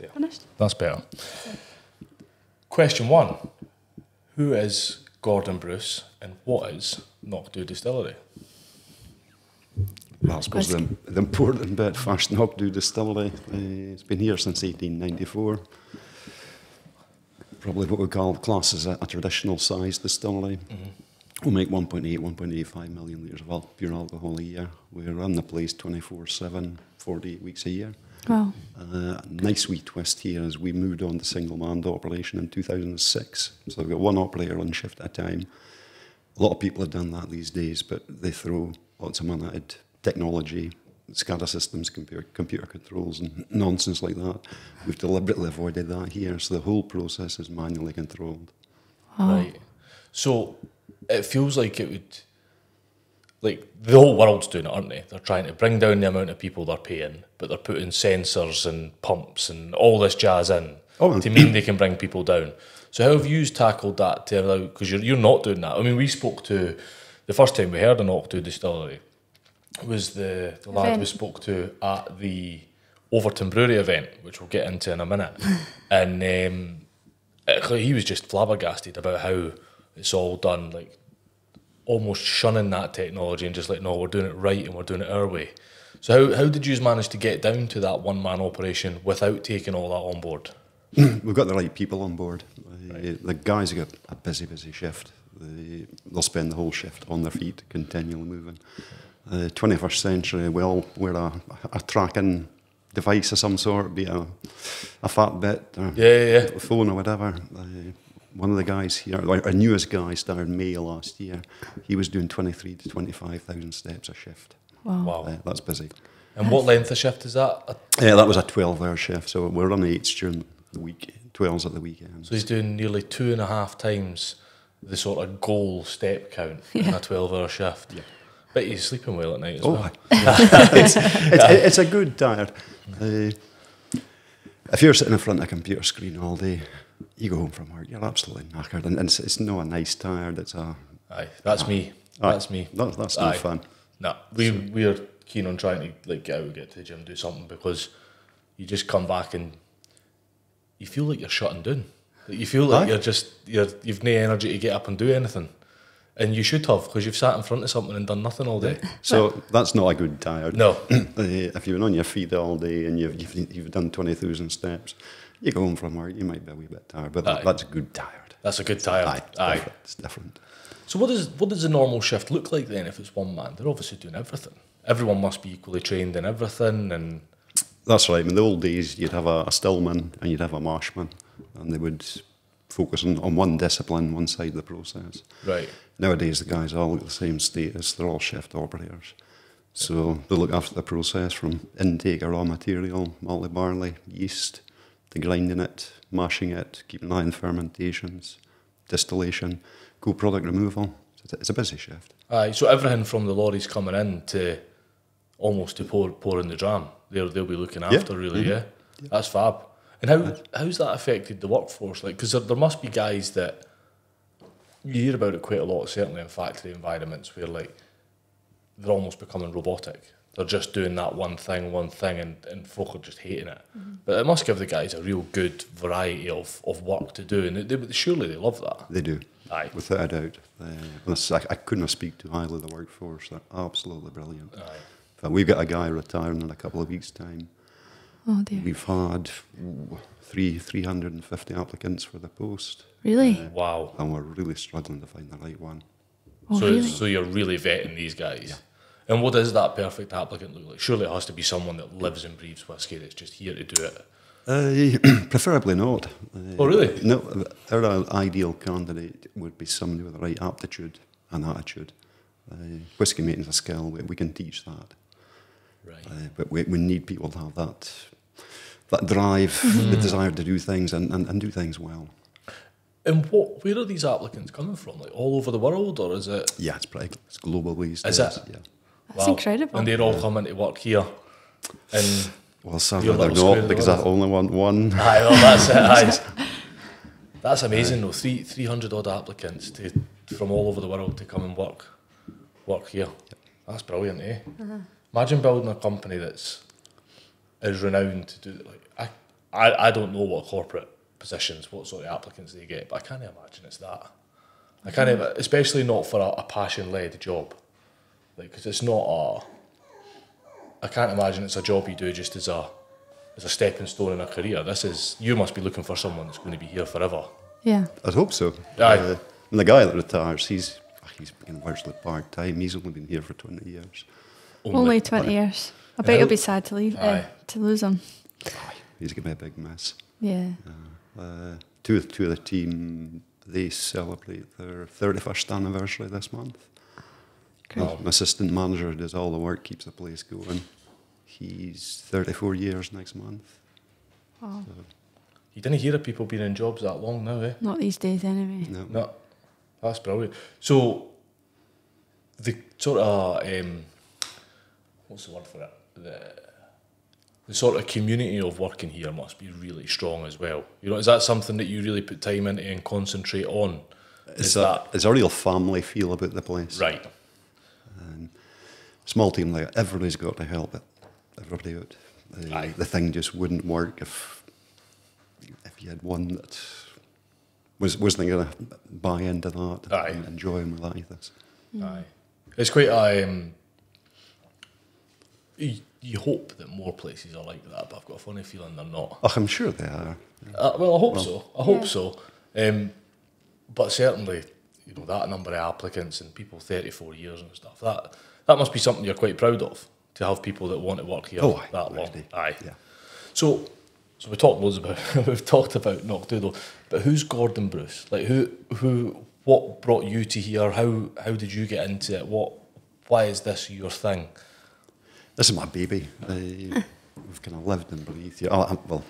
Yeah. Finished. That's better. Question one Who is Gordon Bruce and what is Knockdhu Distillery? Well, I suppose the, the important bit first, Knockdhu Distillery. Uh, it's been here since 1894. Probably what we call class as a, a traditional size distillery. We make 1.8, 1.85 million litres of al- pure alcohol a year. We run the place 24 7, 48 weeks a year. Wow. Uh, nice wee twist here is we moved on to single manned operation in 2006. So we've got one operator on shift at a time. A lot of people have done that these days, but they throw lots of money at technology, SCADA systems, computer, computer controls, and nonsense like that. We've deliberately avoided that here, so the whole process is manually controlled. Right. So it feels like it would, like the whole world's doing it, aren't they? They're trying to bring down the amount of people they're paying, but they're putting sensors and pumps and all this jazz in Oh, to mean they can bring people down. So how have you tackled that to allow? Because you're you're not doing that. I mean, we spoke to the first time we heard an Octo distillery was the the lad we spoke to at the Overton Brewery event, which we'll get into in a minute, and um, he was just flabbergasted about how it's all done, like almost shunning that technology and just like, no, we're doing it right and we're doing it our way. So how, how did you manage to get down to that one man operation without taking all that on board? We've got the right people on board. Uh, The guys have got a busy, busy shift. They, they'll spend the whole shift on their feet, continually moving. Uh, 21st century, we all wear a, a tracking device of some sort, be it a, a Fitbit or Yeah, yeah, yeah. a phone or whatever. One of the guys here, like our newest guy, started May last year. He was doing 23 to 25,000 steps a shift. Wow. Wow. Uh, that's busy. And what length of shift is that? Uh, Yeah, that was a 12 hour shift, so we're running eights during the week, 12s at the weekend. So he's doing nearly two and a half times the sort of goal step count in a 12 hour shift. Yeah. Bet he's sleeping well at night as Oh, well. it's, it's, it's a good diet. Uh, if you're sitting in front of a computer screen all day, you go home from work, you're absolutely knackered. And, and it's, it's not a nice tired, it's a. Aye, that's me. Aye, That's me. That, that's no Aye. fun. No, we we're keen on trying to like get out, get to the gym, do something because you just come back and you feel like you're shutting down. Like you feel like Aye. you're just you're you've no energy to get up and do anything, and you should have because you've sat in front of something and done nothing all day. So that's not a good tired. No, Uh, if you've been on your feet all day and you've, you've, you've done 20,000 steps, you go home from work, you might be a wee bit tired, but that, that's good tired. that's a good tired. Aye, it's Aye. different. It's different. So what does what does the normal shift look like then if it's one man? They're obviously doing everything. Everyone must be equally trained in everything, and That's right. In the old days, you'd have a, a stillman and you'd have a marshman, and they would focus on, on one discipline, one side of the process. right. Nowadays, the guys all at the same status. They're all shift operators. So they look after the process from intake of raw material, malted barley, yeast, grinding it, mashing it, keeping an eye on fermentations, distillation, co-product removal. It's a, busy shift. Aye, so everything from the lorries coming in to almost to pour pouring the dram, they'll they'll be looking Yeah. after really, mm-hmm. yeah. That's fab. And how how's that affected the workforce? Like, because there, there must be guys that you hear about it quite a lot, certainly in factory environments where like they're almost becoming robotic. They're just doing that one thing, one thing, and, and folk are just hating it. But it must give the guys a real good variety of, of work to do, and they, they, surely they love that. They do. Aye. Without a doubt. Uh, I, I couldn't speak too highly of the workforce. They're absolutely brilliant. Aye. But we've got a guy retiring in a couple of weeks' time. Oh dear. We've had ooh, three, 350 applicants for the post, Really? Wow. and we're really struggling to find the right one. Oh so, really? so you're really vetting these guys. And what does that perfect applicant look like? Surely it has to be someone that lives and breathes whiskey that's just here to do it. Uh, preferably not. Uh, Oh, really? No, our ideal candidate would be somebody with the right aptitude and attitude. Uh, whiskey making is a skill, we, we can teach that. Right. Uh, but we, we need people to have that that drive, the desire to do things and, and, and do things well. And what? Where are these applicants coming from? Like all over the world, or is it? Yeah, it's pretty it's global these Is days. it? Yeah. That's incredible. And they're all coming to work here. And Well, sadly Your they're little square not because I only want one. aye, well, that's it. Aye. That's amazing though. Three three hundred odd applicants to from all over the world to come and work work here. That's brilliant, eh? Imagine building a company that's as renowned to do like I I, I don't know what corporate positions, what sort of applicants they get, but I can't imagine it's that. I can't, Mm-hmm. especially not for a, a passion led job, like because it's not a. I can't imagine it's a job you do just as a, as a stepping stone in a career. This is you must be looking for someone that's going to be here forever. Yeah. I'd hope so. Aye. Uh, and the guy that retires, he's he's been virtually part time. He's only been here for twenty years. Only 20 years. I bet you'll be sad to leave, uh, Aye. to lose him. Aye. He's gonna be a big mess. Yeah. Uh, two two of the team they celebrate their thirty first anniversary this month. Great. My assistant manager does all the work, keeps the place going. He's thirty four years next month. Wow. You didn't hear of people being in jobs that long now, eh? Not these days, anyway. No. No, that's brilliant. So, the sort of um, what's the word for it? The the sort of community of working here must be really strong as well. You know, is that something that you really put time into and concentrate on? It's Is a, that it's a real family feel about the place. right? Small team like that, everybody's got to help it. Everybody out. Uh, Aye. the thing just wouldn't work if if you had one that was wasn't going to buy into that Aye. and enjoy my life. This. Aye, it's quite. Um, you, you hope that more places are like that, but I've got a funny feeling they're not. Oh, I'm sure they are. Uh, well, I hope so. I hope Yeah. so. Um, but certainly, you know, that number of applicants and people 34 years and stuff, that that must be something you're quite proud of, to have people that want to work here Oh, that long. Aye. Yeah. So, so we talked loads about, we've talked about Knockdoodle, but who's Gordon Bruce? Like, who, who, what brought you to here? How, how did you get into it? What, why is this your thing? This is my baby. Uh, we've kind of lived and breathed here. Oh, I'm, well,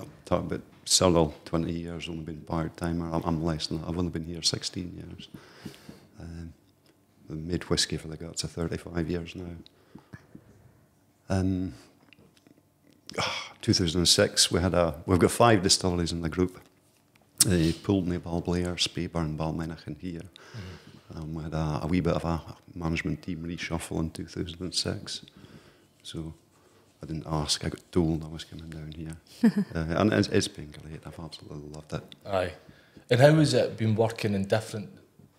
I'm talking about several 20 years, only been part timer. I'm, I'm less than that. I've only been here 16 years. Um, made whiskey for the guts of 35 years now. Um, ah, 2006, we had a, we've got five distilleries in the group. Uh, Pulteney, Balblair, Speyburn, Balmenach and here. Um, we had a, a wee bit of a management team reshuffle in 2006. So I didn't ask, I got told I was coming down here. uh, and it's, it's been great, I've absolutely loved it. Aye. And how has it been working in different?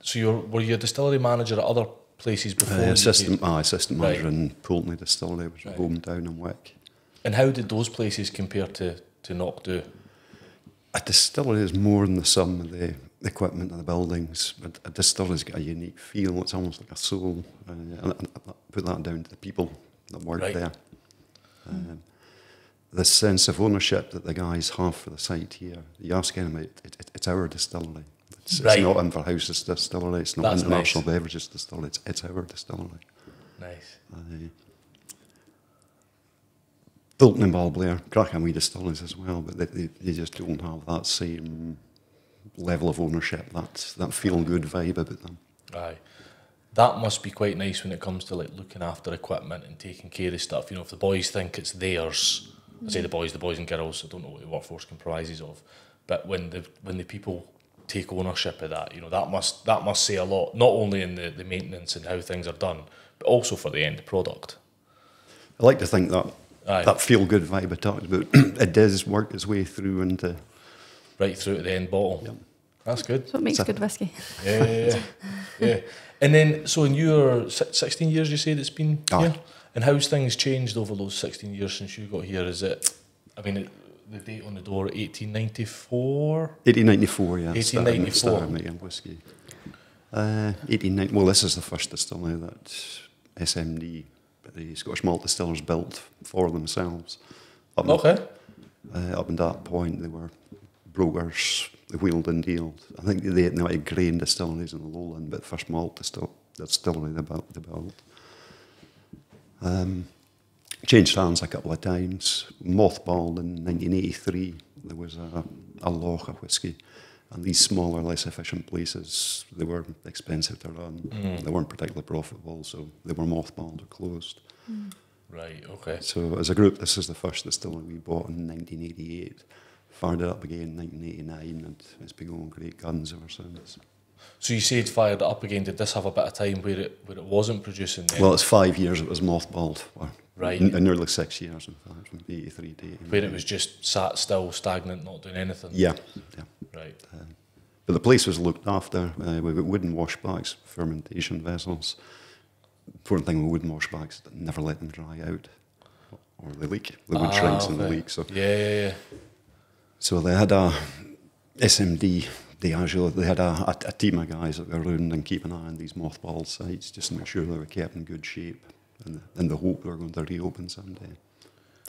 So you're were you a distillery manager at other places before? Uh, assistant, came- ah, assistant Right. manager in Pulteney Distillery, which Right. is hometown in Wick. And how did those places compare to to Knockdhu? A distillery is more than the sum of the equipment and the buildings. A, a distillery's got a unique feel. It's almost like a soul. Uh, and, and I put that down to the people that work Right. there. Um, the sense of ownership that the guys have for the site here. You ask anybody, it, it, it's our distillery. It's, Right. it's not Inverhouse's distillery. It's not That's International nice. Beverages distillery. It's, it's our distillery. Nice. Uh, Pulteney and Balblair, cracking wee distilleries as well, but they, they, they just don't have that same level of ownership, that, that feel-good vibe about them. Aye. That must be quite nice when it comes to like looking after equipment and taking care of the stuff. You know, if the boys think it's theirs, I say the mm-hmm. boys, the boys and girls. I don't know what the workforce comprises of, but when the when the people take ownership of that, you know, that must that must say a lot. Not only in the, the maintenance and how things are done, but also for the end product. I like to think that Aye. that feel-good vibe I talked about, it does work its way through into... right through to the end bottle. Yep. That's good. So it makes So- good whiskey. Yeah, yeah, yeah. yeah. And then, so in your 16 years, you said it's been Aye. here? And how's things changed over those 16 years since you got here? Is it, I mean, it, the date on the door, 1894? 1894, yeah. started- 1894. Started making whiskey. Uh, 1890, well, this is the first distillery that SMD, the Scottish Malt Distillers, built for themselves. Up, Okay. uh, up until that point, they were brokers, wheeled and dealed. I think they had like grain distilleries in the lowland, but the first malt distil- distillery they built. They built. Um, changed hands a couple of times. Mothballed in 1983, there was a, a loch of whiskey. And these smaller, less efficient places, they were expensive to run. They weren't particularly profitable, so they were mothballed or closed. Right, okay. So as a group, this is the first distillery we bought in 1988. Fired it up again in 1989, and it's been going great guns ever since. So you said fired it up again. Did this have a bit of time where it where it wasn't producing? Then? Well, it's five years it was mothballed. Or Right. n- nearly six years, in fact, from 83 to 89. where it was just sat still, stagnant, not doing anything. Yeah, yeah. Right. But the place was looked after. Uh, we've got wooden washbacks, fermentation vessels. Important thing with wooden washbacks, never let them dry out or they leak. The wood Ah, shrinks and they leak. So, Yeah, yeah, yeah. So they had a SMD, Diageo, they had a, a, a team of guys that were around and keep an eye on these mothballed sites just to make sure they were kept in good shape and in the hope they were going to reopen someday.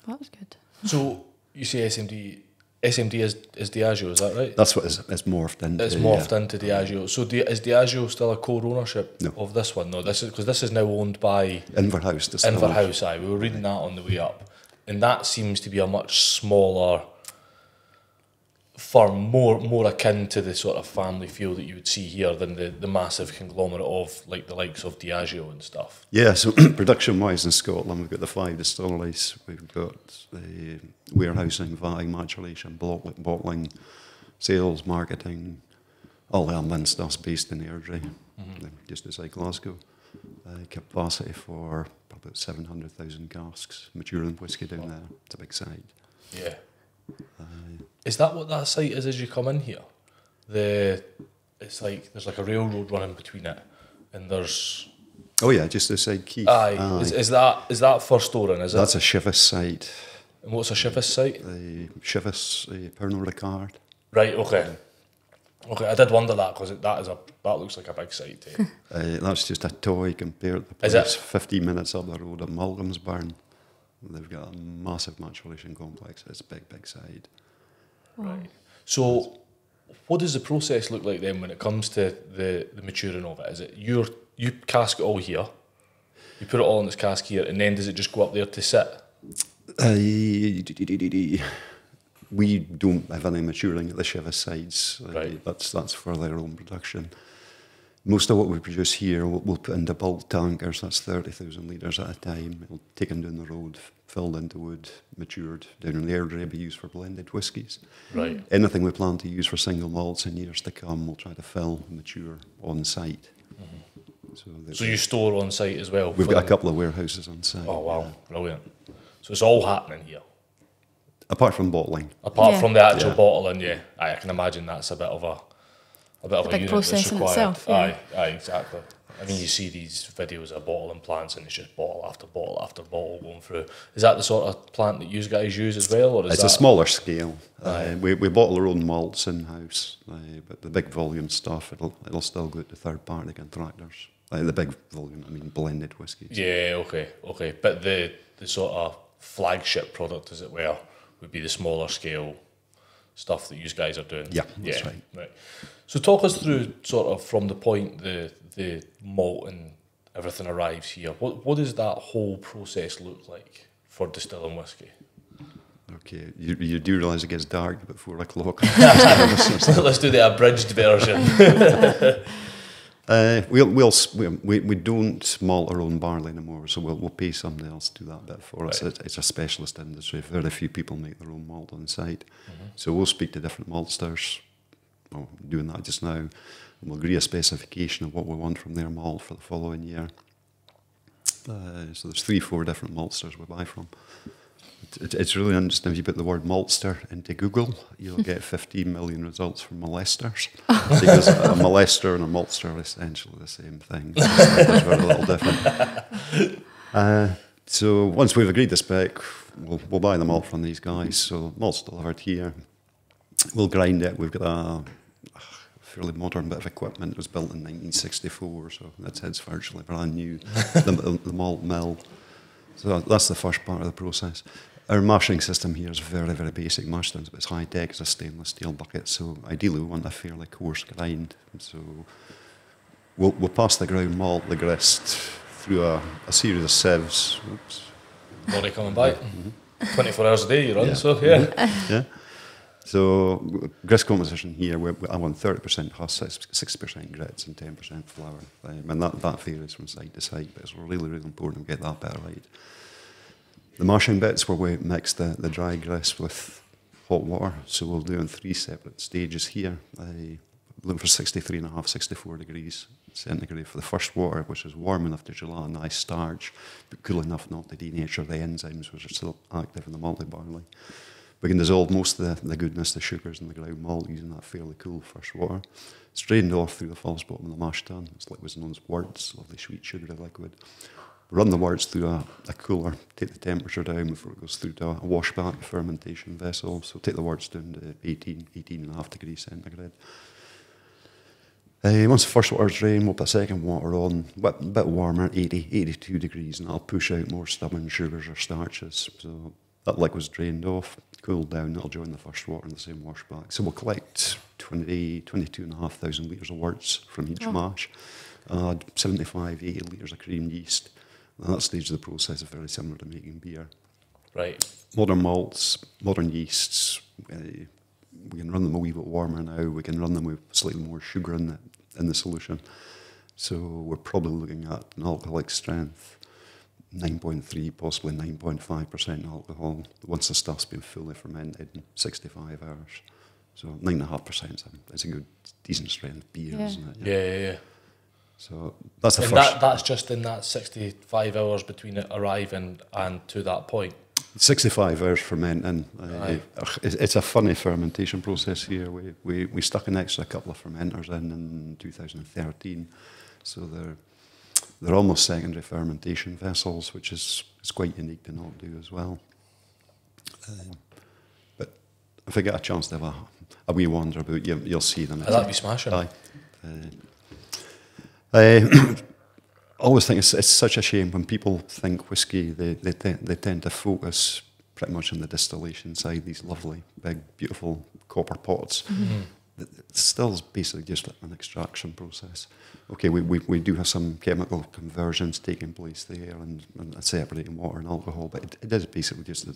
That was good. So you say SMD, SMD is is Diageo, is that right? That's what it's, it's morphed into. It's yeah. morphed into Diageo. So Di- is Diageo still a core-ownership No. of this one? No, this is because this is now owned by Inverhouse Inverhouse. Aye, we were reading that on the way up, and that seems to be a much smaller firm, more more akin to the sort of family feel that you would see here than the, the massive conglomerate of like the likes of Diageo and stuff. Yeah, so production wise in Scotland, we've got the five distilleries, we've got the warehousing, vining, maturation, bottling, sales, marketing, all the admin stuff's based in Airdrie, just outside Glasgow. Uh, capacity for about 700,000 casks, maturing whisky down there. It's a big site. Yeah. Is that what that site is as you come in here? The it's like there's like a railroad running between it, and there's Oh yeah, just outside Keith. aye. Is, is that is that for storing? Is That's it? a Chivas site. And what's a Chivas site? The Chivas, uh, Pernod Ricard. Right. Okay. Okay. I did wonder that because that is a that looks like a big site. Too. Uh, that's just a toy compared to the Is it? place 15 minutes up the road at Mulghamsburn. They've got a massive maturation complex. It's a big, big side. right. So, what does the process look like then when it comes to the the maturing of it? Is it you you cask it all here, you put it all in this cask here, and then does it just go up there to sit? Uh, we don't have any maturing at the Chivas sides. Uh, Right. That's, that's for their own production. Most of what we produce here, we'll, we'll put into bulk tankers. That's 30,000 litres at a time. We'll take them down the road, filled into wood, matured down in the Airdrie, be used for blended whiskies. Right. Anything we plan to use for single malts in years to come, we'll try to fill, mature on site. Mm-hmm. So, that So you store on site as well. we've for got a couple of warehouses on site. Oh wow, brilliant! So it's all happening here, Apart from bottling. apart Yeah. from the actual Yeah. bottling. Yeah, aye, I can imagine that's a bit of a a bit of a a big unit process that's in itself, yeah. Aye, aye, exactly. I mean, you see these videos of bottling plants, and it's just bottle after bottle after bottle going through. Is that the sort of plant that you guys use as well, or is It's that a smaller scale. Uh, we, we bottle our own malts in house, uh, but the big volume stuff it'll it'll still go to third party contractors. Uh, the big volume, I mean blended whiskies. Yeah, okay, okay. But the the sort of flagship product, as it were, would be the smaller scale stuff that you guys are doing. Yeah, that's right. Right. So talk us through sort of from the point the the malt and everything arrives here. What what does that whole process look like for distilling whiskey? Okay, you, you do realise it gets dark about four o'clock. Let's do the abridged version. uh, we'll, we'll, we, we, we don't malt our own barley anymore, so we'll, we'll pay somebody else to do that bit for us. Right. It's, it's a specialist industry. Very few people make their own malt on site. So we'll speak to different maltsters. Well, doing that just now. And we'll agree a specification of what we want from their malt for the following year. Uh, so there's three, four different maltsters we buy from. It, it, it's really interesting. If you put the word maltster into Google, you'll get 15 million results from molesters. because a molester and a maltster are essentially the same thing. It's very little different. Uh, so once we've agreed the spec, we'll, we'll buy the malt from these guys. So malt's delivered here. We'll grind it. We've got a fairly modern bit of equipment. It was built in 1964, so that's it's virtually brand new. the, the malt mill. So that's the first part of the process. Our mashing system here is very, very basic mash but it's high tech. It's a stainless steel bucket, so ideally we want a fairly coarse grind. So we'll, we'll pass the ground malt, the grist, through a, a series of sieves. Oops. Lorry coming by. Mm-hmm. Twenty four hours a day you run, Yeah. so yeah. Mm-hmm. yeah. So grist composition here, we I want 30% husk, 60% grits and 10% flour. Um, and that, that varies from site to site, but it's really, really important to get that bit right. The mashing bits where we mix the, the dry grist with hot water, so we'll do in three separate stages here. Uh, looking for 63 and a half, 64 degrees centigrade for the first water, which is warm enough to gelate a nice starch, but cool enough not to denature the enzymes which are still active in the malted barley. We can dissolve most of the, the goodness, the sugars in the ground malt using that fairly cool fresh water. It's drained off through the false bottom of the mash tun. It's liquid known as worts, lovely sweet sugary liquid. Run the worts through a, a cooler, take the temperature down before it goes through to a washback fermentation vessel. So take the worts down to 18, 18 and a half degrees centigrade. Uh, once the first water's drained, we'll put the second water on, a bit, bit warmer, 80, 82 degrees, and that'll push out more stubborn sugars or starches. So that liquid's drained off, cooled down, it'll join the first water in the same washback. So we'll collect 20, 22,500 litres of worts from each Oh. mash, add 75, 80 litres of cream yeast. At that stage of the process is very similar to making beer. Right. Modern malts, modern yeasts, uh, we can run them a wee bit warmer now. We can run them with slightly more sugar in the, in the solution. So we're probably looking at an alcoholic strength 9.3, possibly 9.5% alcohol once the stuff's been fully fermented in 65 hours. So 9.5% is a, good, decent strength beer, Yeah. isn't it? Yeah, yeah, yeah. So that's the And first. that, that's just in that 65 hours between it arriving and to that point. 65 hours fermenting. Uh, Aye. it's, it's a funny fermentation process here. We, we, we stuck an extra couple of fermenters in in 2013. So they're, they're almost secondary fermentation vessels, which is, is quite unique to Knockdhu as well. Um, but if I get a chance to have a, a wee wander about, you, you'll see them. Oh, that'd be smashing. Aye. Uh, I always think it's, it's such a shame when people think whiskey, they, they, te- they tend to focus pretty much on the distillation side, these lovely, big, beautiful copper pots. It it still is basically just an extraction process. Okay, we, we, we do have some chemical conversions taking place there and, and separating water and alcohol, but it, it is basically just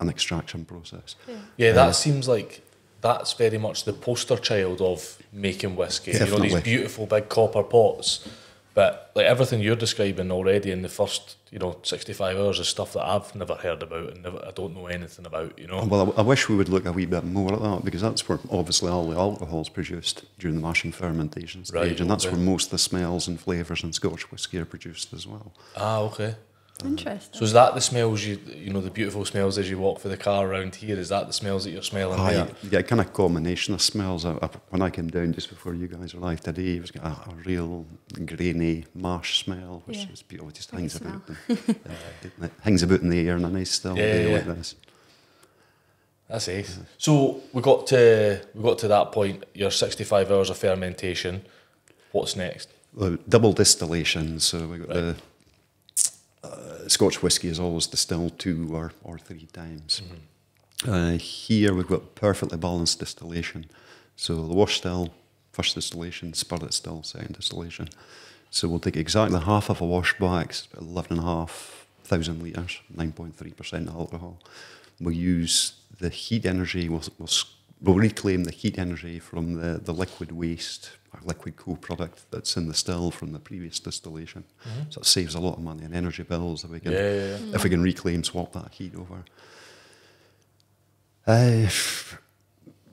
an extraction process. Yeah, yeah that um, seems like that's very much the poster child of making whiskey. You know, these beautiful big copper pots But like everything you're describing already in the first, you know, 65 hours is stuff that I've never heard about and never, I don't know anything about, you know. Well, I, I wish we would look a wee bit more at that because that's where obviously all the alcohol is produced during the mashing fermentation stage, Right, and that's okay. where most of the smells and flavours in Scotch whisky are produced as well. Ah, okay. Interesting. So is that the smells you, you know, the beautiful smells as you walk for the car around here? Is that the smells that you're smelling Aye, there? yeah, a kind of combination of smells. I, I, when I came down just before you guys arrived today, it was got a, a real grainy marsh smell, which Yeah. is beautiful. It just hangs can about, the, uh, it, it hangs about in the air in a nice still Yeah, day yeah, like this. That's ace. So we got to we got to that point. Your 65 hours of fermentation. What's next? Well, double distillation. So we got the uh, Scotch whisky is always distilled two or, or three times. Uh, here we've got perfectly balanced distillation. So the wash still, first distillation, spirit still, second distillation. So we'll take exactly half of a wash back, it's 11,500 litres, 9.3% alcohol. We'll use the heat energy, we'll, we'll, we'll reclaim the heat energy from the, the liquid waste, or liquid co-product that's in the still from the previous distillation. So it saves a lot of money and energy bills that we can, Yeah, yeah, yeah. if we can reclaim, swap that heat over. Uh,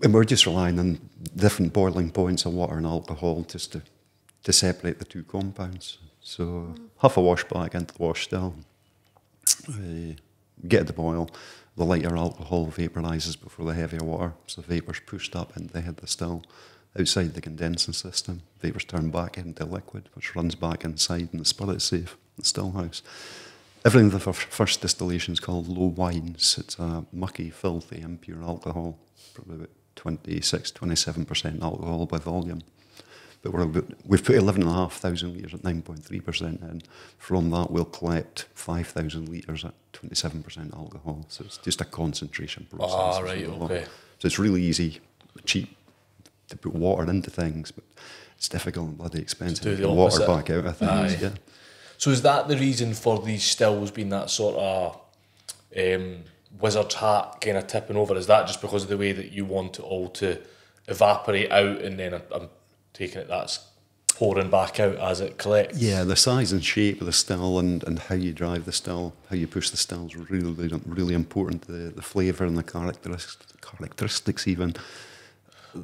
and we're just relying on different boiling points of water and alcohol just to, to separate the two compounds. So half a wash back into the wash still, uh, get the boil. The lighter alcohol vaporizes before the heavier water, so the vapor's pushed up into the head of the still. Outside the condensing system, vapor's turned back into liquid, which runs back inside in the spirit safe, the still house. Everything in the first distillation is called low wines. It's a mucky, filthy, impure alcohol, probably about 26, 27% alcohol by volume. But we're about, we've put 11,500 litres at 9.3% in. From that, we'll collect 5,000 litres at 27% alcohol. So it's just a concentration process. Ah, right, okay. So it's really easy, cheap to put water into things, but it's difficult and bloody expensive do to get water back out of things. Aye. Yeah. So is that the reason for these stills being that sort of um, wizard's hat kind of tipping over? Is that just because of the way that you want it all to evaporate out and then I'm, I'm taking it that's pouring back out as it collects? Yeah, the size and shape of the still and, and how you drive the still, how you push the still is really, really important. The, the flavour and the characteristics, characteristics even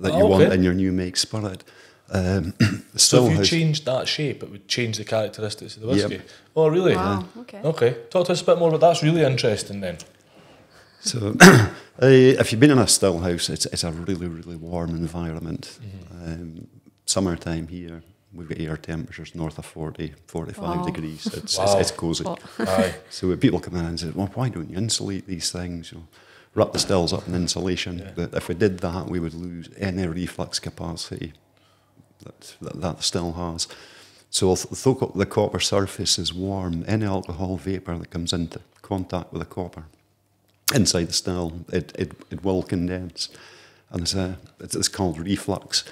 that you Oh, want okay. in your new make spirit. Um, So if you house, changed that shape, it would change the characteristics of the Yep. whiskey. Oh, really? Wow. Okay. Okay. Talk to us a bit more about that. That's really interesting then. So, uh, if you've been in a still house, it's, it's a really, really warm environment. Um, summertime here, we've got air temperatures north of 40, 45 Wow. degrees. It's, Wow. it's, it's cozy. Aye. So when people come in and say, well, why don't you insulate these things? You know, wrap the stills up in insulation. Yeah. But if we did that, we would lose any reflux capacity that that, that the still has. So th- though the copper surface is warm, any alcohol vapour that comes into contact with the copper inside the still, it, it, it will condense. And it's, a, it's, it's called reflux.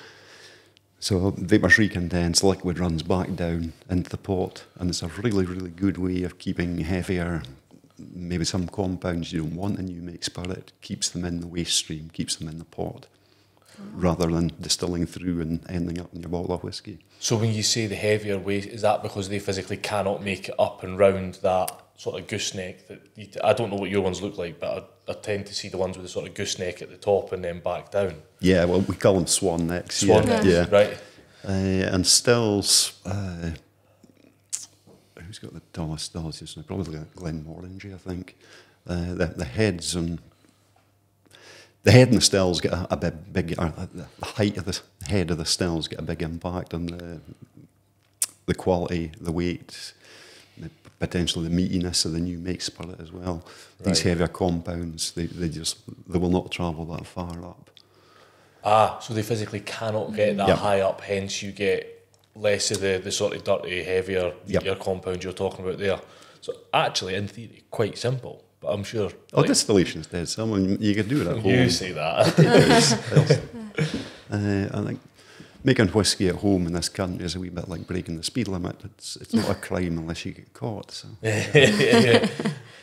So vapours recondense, liquid runs back down into the pot, and it's a really, really good way of keeping heavier, maybe some compounds you don't want in you make spirit, keeps them in the waste stream, keeps them in the pot, rather than distilling through and ending up in your bottle of whiskey. So when you say the heavier weight, is that because they physically cannot make it up and round that sort of gooseneck? That you t- I don't know what your ones look like, but I, I tend to see the ones with the sort of gooseneck at the top and then back down. Yeah, well, we call them swan necks. Swan yeah, necks, yeah. right? Uh, and stills, uh, who's got the just now? Probably Glenmorangie, I think. Uh, the, the heads and the head and the stills get a, a big, or the the height of the head of the stills get a big impact on the the quality, the weight, the, potentially the meatiness of the new make spirit as well. These heavier compounds, they, they just they will not travel that far up. Ah, so they physically cannot get that Yeah. high up, hence you get less of the, the sort of dirty, heavier Yep. your compound you're talking about there. So actually, in theory, quite simple, but I'm sure. Oh, like, distillation's dead. Someone you could do it at home. you say that. Uh, I think making whiskey at home in this country is a wee bit like breaking the speed limit. It's it's not a crime unless you get caught. So yeah, yeah.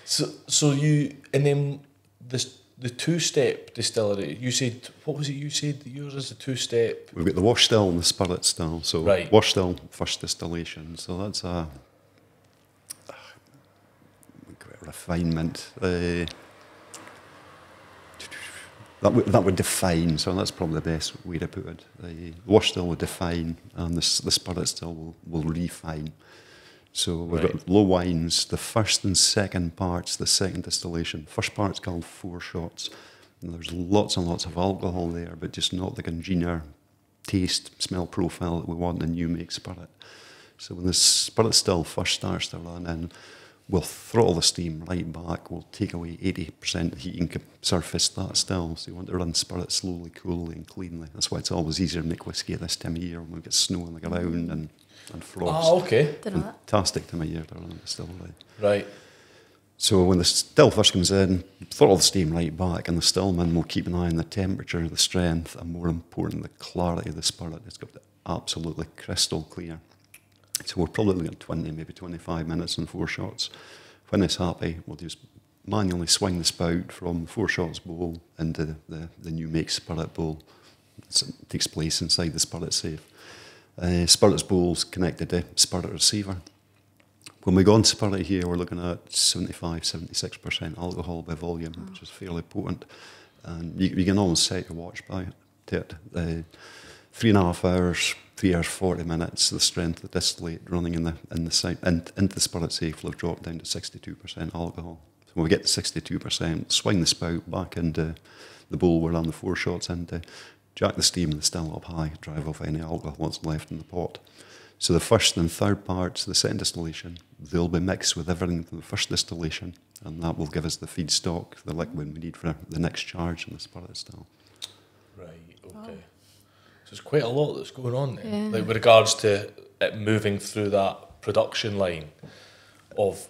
So, so you and then this the two-step distillery. You said what was it? You said yours is a two-step. We've got the wash still and the spirit still. So right. wash still first distillation. So that's a, a refinement. Uh, that would, that would define, so that's probably the best way to put it. The wash still will define, and the, the spirit still will, will refine. So we've Right. got low wines, the first and second parts, the second distillation. First part's called foreshots. And there's lots and lots of alcohol there, but just not the congenial taste, smell profile that we want in new make spirit. So when the spirit still first starts to run in, we'll throttle the steam right back. We'll take away 80% of the heating surface that still. So you want to run spirit slowly, coolly and cleanly. That's why it's always easier to make whiskey at this time of year when we get snow on the ground and, and frost. Ah, okay, Don't know that. Fantastic time of year to run a distillery. right. So when the still first comes in, throttle the steam right back, and the stillman will keep an eye on the temperature, the strength, and more important, the clarity of the spirit. It's got to absolutely crystal clear. So we're probably looking at 20, maybe 25 minutes and foreshots. When it's happy, we'll just manually swing the spout from the foreshots bowl into the, the, the new make spirit bowl. It takes place inside the spirit safe. Uh, spirits bowls connected to spirit receiver. When we go on spirit here, we're looking at 75, 76% alcohol by volume, which is fairly potent. And you, you can almost set your watch by it. Uh, three and a half hours, three hours, 40 minutes, the strength of the distillate running in the, in the site, in, into the spirit safe will have dropped down to 62% alcohol. So when we get to 62%, swing the spout back into the bowl we're on the foreshots into, jack the steam and the still up high, drive off any alcohol that's left in the pot. So the first and third parts, the second distillation, they'll be mixed with everything from the first distillation, and that will give us the feedstock, the liquid we need for the next charge in the spirit still. Right. Okay. So it's quite a lot that's going on there, Yeah. like with regards to it moving through that production line of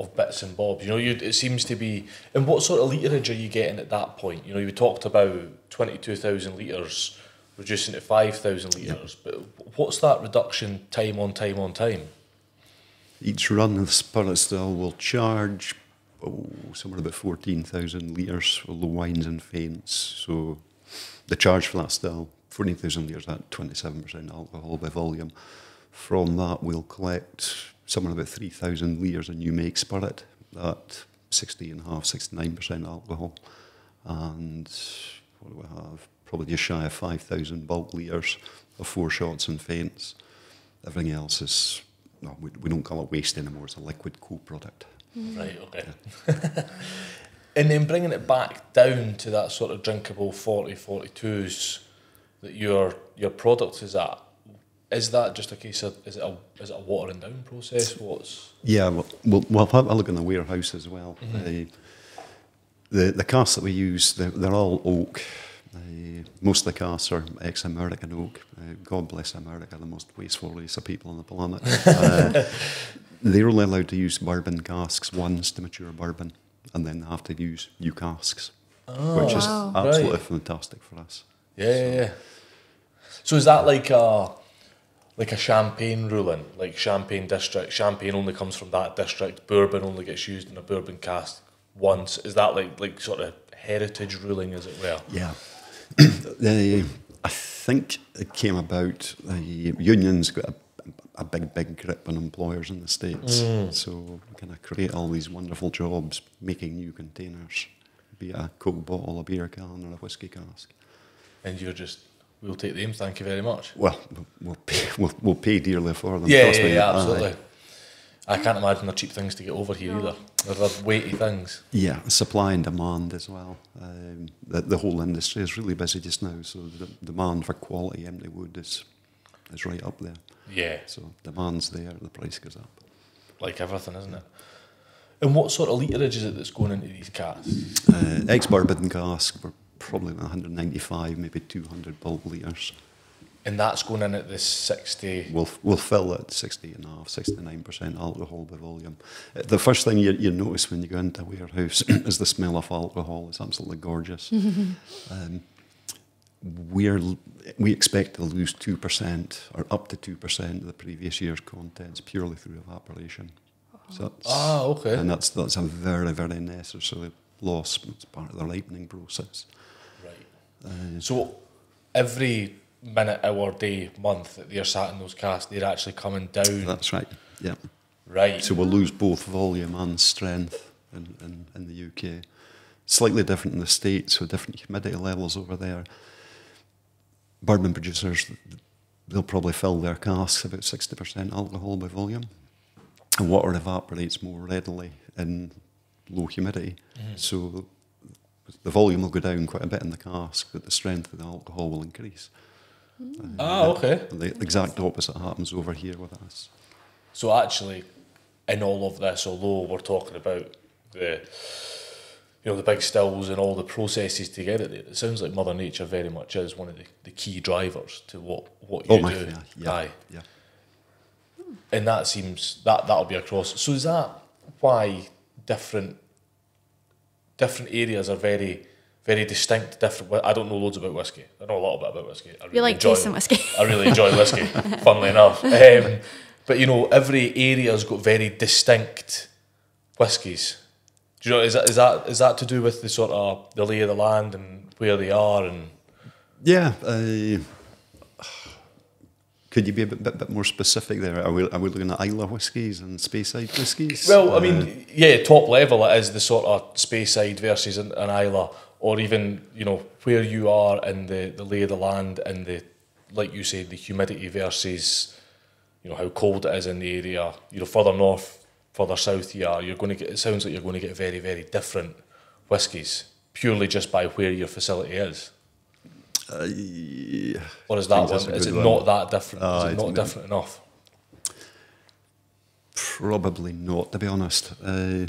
of bits and bobs. You know, you it seems to be. And what sort of literage are you getting at that point? You know, you talked about twenty two thousand liters reducing to five thousand liters, but what's that reduction time on time on time? Each run of the spirit still will charge oh, somewhere about 14,000 litres for the wines and feints. So the charge for that still, 14,000 litres at 27% alcohol by volume. From that, we'll collect somewhere about 3,000 litres of new make spirit at 60.5, 69% alcohol. And what do we have? probably just shy of 5,000 bulk litres of foreshots and feints. Everything else is, no, we, we don't call it waste anymore, it's a liquid co-product. Mm-hmm. Right, okay. and then bringing it back down to that sort of drinkable 40, 42s that your your product is at, is that just a case of, is it a, is it a watering down process? What's, Yeah, well, we'll, we'll have a look in the warehouse as well. Uh, the the casks that we use, they're, they're all oak. Uh, most of the casks are ex-American oak. Uh, God bless America, the most wasteful race of people on the planet. Uh, they're only allowed to use bourbon casks once to mature bourbon, and then they have to use new casks, which is absolutely Right. fantastic for us. yeah, yeah, yeah. So is that like a, like a champagne ruling, like champagne district, champagne only comes from that district, bourbon only gets used in a bourbon cask once. Is that like, like sort of heritage ruling, as it were? Yeah. the, I think it came about, the unions got a, a big, big grip on employers in the States. Mm. So we kind of create all these wonderful jobs making new containers, be it a Coke bottle, a beer can, or a whiskey cask. And you're just, we'll take them, thank you very much. Well, we'll pay, we'll, we'll pay dearly for them. Yeah, trust yeah, me. yeah, Aye. absolutely. I can't imagine they're cheap things to get over here either. They're, they're weighty things. Yeah, supply and demand as well. Um, the, the whole industry is really busy just now, so the demand for quality empty wood is, is right up there. Yeah, So demand's there, the price goes up. like everything, isn't it? And what sort of literage is it that's going into these casks? Uh, ex bourbon cask were probably 195, maybe 200 bulk litres. And that's going in at this 60. We'll, we'll fill at 60 and a half, 69% alcohol by volume. Uh, The first thing you, you notice when you go into a warehouse is the smell of alcohol. It's absolutely gorgeous. um, we're, we expect to lose 2% or up to 2% of the previous year's contents purely through evaporation. So that's, Ah, okay. And that's, that's a very, very necessary loss. It's part of the ripening process. Right. so every minute, hour, day, month that they're sat in those casks, they're actually coming down. That's right. Yeah. right. So we'll lose both volume and strength in, in, in the UK. Slightly different in the States, so different humidity levels over there. Bourbon producers, they'll probably fill their casks about 60% alcohol by volume. And water evaporates more readily in low humidity. Mm-hmm. So the volume will go down quite a bit in the cask, but the strength of the alcohol will increase. ah, okay. The exact opposite happens over here with us. So actually, in all of this, although we're talking about the you know the big stills and all the processes to get it it sounds like Mother Nature very much is one of the, the key drivers to what what you Oh my, do. yeah, yeah, Aye. yeah. And that seems that that'll be across. So is that why different different areas are very very distinct, different. I don't know loads about whiskey. I know a lot about whiskey. I We like enjoy tasting whiskey. I really enjoy whiskey, funnily enough. Um, but you know, every area's got very distinct whiskies. Do you know? Is that is that is that to do with the sort of the lay of the land and where they are and Yeah. Uh, could you be a bit, bit, bit more specific there? Are we, are we looking at Islay whiskies and Speyside whiskies? Well, I Uh, mean, yeah, top level it is the sort of Speyside versus an, an Islay, or even you know where you are in the, the lay of the land and the like you say the humidity versus you know how cold it is in the area. You know, further north, further south you are, you're going to get. It sounds like you're going to get very very different whiskies purely just by where your facility is. Uh. Or is that one? Is it good not that different? Ah, is it not different enough? Probably not, to be honest. Uh,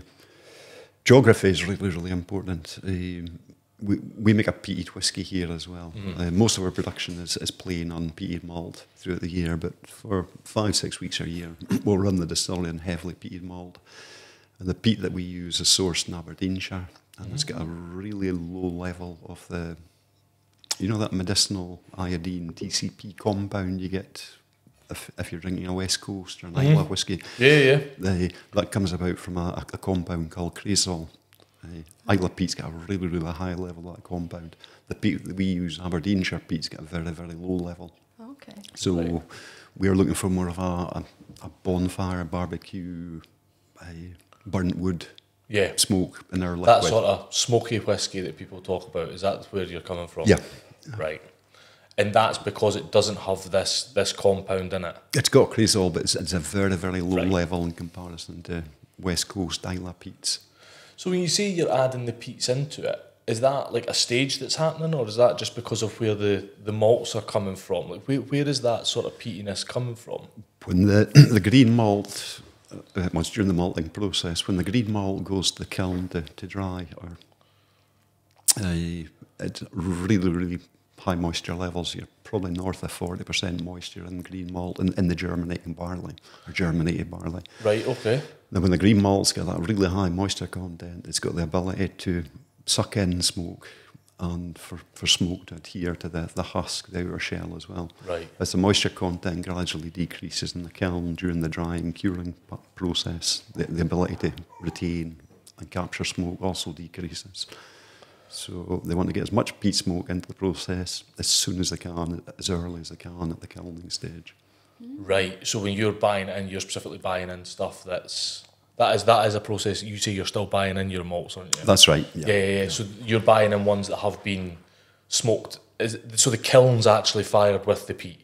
geography is really, really important. Um, we, we make a peated whiskey here as well. Uh, most of our production is, is plain unpeated malt throughout the year, but for five, six weeks a year, we'll run the distillery in heavily peated malt. And the peat that we use is sourced in Aberdeenshire, and it's got a really low level of the, you know, that medicinal iodine TCP compound you get if, if you're drinking a West Coast or an Islay whiskey. Yeah, yeah. The, that comes about from a, a compound called cresol. Uh, Islay peat's got a really, really high level of that compound. The peat that we use, Aberdeenshire peat's got a very, very low level. Okay. So we're looking for more of a, a, a bonfire, barbecue, uh, burnt wood Yeah. smoke in our liquid. That sort of smoky whiskey that people talk about, is that where you're coming from? Yeah, Right. And that's because it doesn't have this this compound in it. It's got cresol, but it's, it's a very, very low Right. level in comparison to West Coast Islay peats. So when you say you're adding the peats into it, is that like a stage that's happening, or is that just because of where the, the malts are coming from? Like where, where is that sort of peatiness coming from? When the, the green malt, uh, well, during the malting process, when the green malt goes to the kiln to, to dry, or uh, it's really, really high moisture levels. You're probably north of 40% moisture in green malt in, in the germinating barley, or germinated barley. Right. Okay. Now, when the green malt's got that really high moisture content, it's got the ability to suck in smoke and for, for smoke to adhere to the, the husk, the outer shell as well. Right. As the moisture content gradually decreases in the kiln during the drying, curing process, the, the ability to retain and capture smoke also decreases. So they want to get as much peat smoke into the process as soon as they can, as early as they can at the kilning stage. Right. So when you're buying in, you're specifically buying in stuff that's that is that is a process. You say you're still buying in your malts, aren't you? That's right. yeah, yeah, yeah. So you're buying in ones that have been smoked. Is so the kiln's actually fired with the peat.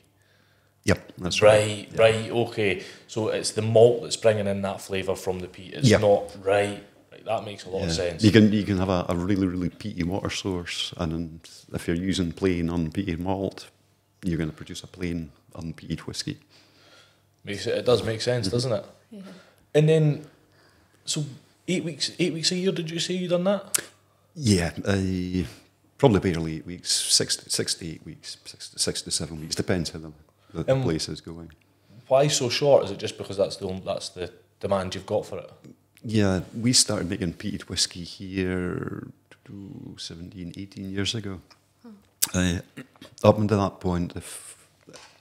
Yep, that's right. Right, right, okay. So it's the malt that's bringing in that flavour from the peat. It's Yeah. not right. Right, that makes a lot of sense. You can you can have a, a really really peaty water source, and if you're using plain unpeated malt, you're going to produce a plain unpeated whiskey. Makes it, it does make sense, doesn't it? Yeah. And then, so eight weeks, eight weeks a year. Did you say you done that? Yeah, uh, probably barely eight weeks, six six to eight weeks, six to, six to seven weeks, depends how the, the, the Um, place is going. Why so short? Is it just because that's the only, that's the demand you've got for it? Yeah, we started making peated whiskey here two- 17, 18 years ago. Uh, up until that point, if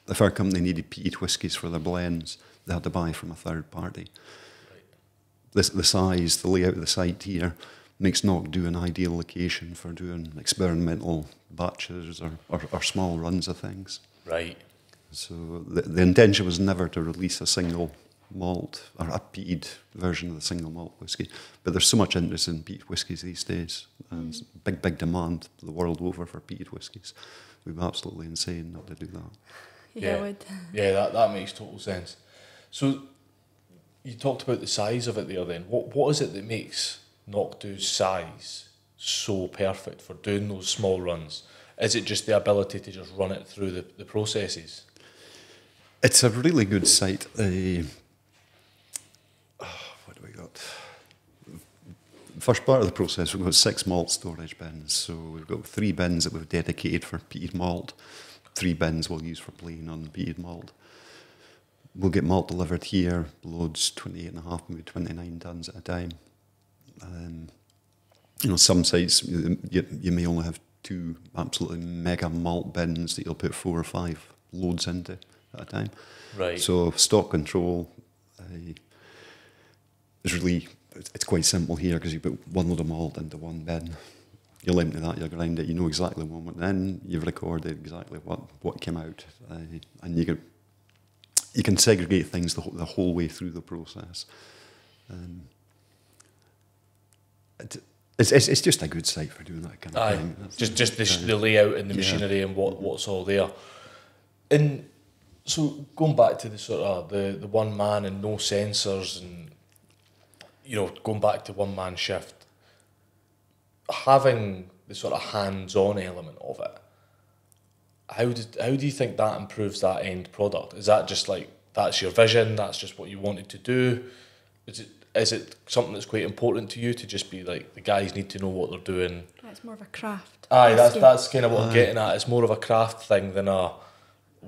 if our company needed peated whiskies for their blends, they had to buy from a third party. The, the size, the layout of the site here makes Knockdhu an ideal location for doing experimental batches or, or, or small runs of things. Right. So the, the intention was never to release a single malt or a peated version of the single malt whiskey. But there's so much interest in peated whiskies these days, and it's big, big demand the world over for peated whiskies. We'd be absolutely insane not to do that. Yeah, Yeah. Would. Yeah, that, that makes total sense. So you talked about the size of it there then. What what is it that makes Knockdhu's size so perfect for doing those small runs? Is it just the ability to just run it through the, the processes? It's a really good site. Uh, what do we got? First part of the process, we've got six malt storage bins. So we've got three bins that we've dedicated for peated malt, three bins we'll use for plain unpeated malt. We'll get malt delivered here, loads 28 and a half, maybe 29 tons at a time. Um, you know, some sites you, you, may only have two absolutely mega malt bins that you'll put four or five loads into at a time. Right. So stock control uh, is really it's quite simple here because you put one load of malt into one bin. You'll empty that, you'll grind it. You know exactly when went in. You've recorded exactly what what came out, uh, and you can you can segregate things the, whole- the whole way through the process. Um, it, it's, it's, it's just a good site for doing that kind of Aye, thing. That's- just just the, uh, the layout and the yeah. machinery and what what's all there. And so going back to the sort of the, the one man and no sensors and you know going back to one man shift, having the sort of hands on element of it. How did how do you think that improves that end product? Is that just like that's your vision? That's just what you wanted to do? Is it is it something that's quite important to you to just be like the guys need to know what they're doing? It's more of a craft. Aye, that's that's kind of what I'm getting at. It's more of a craft thing than a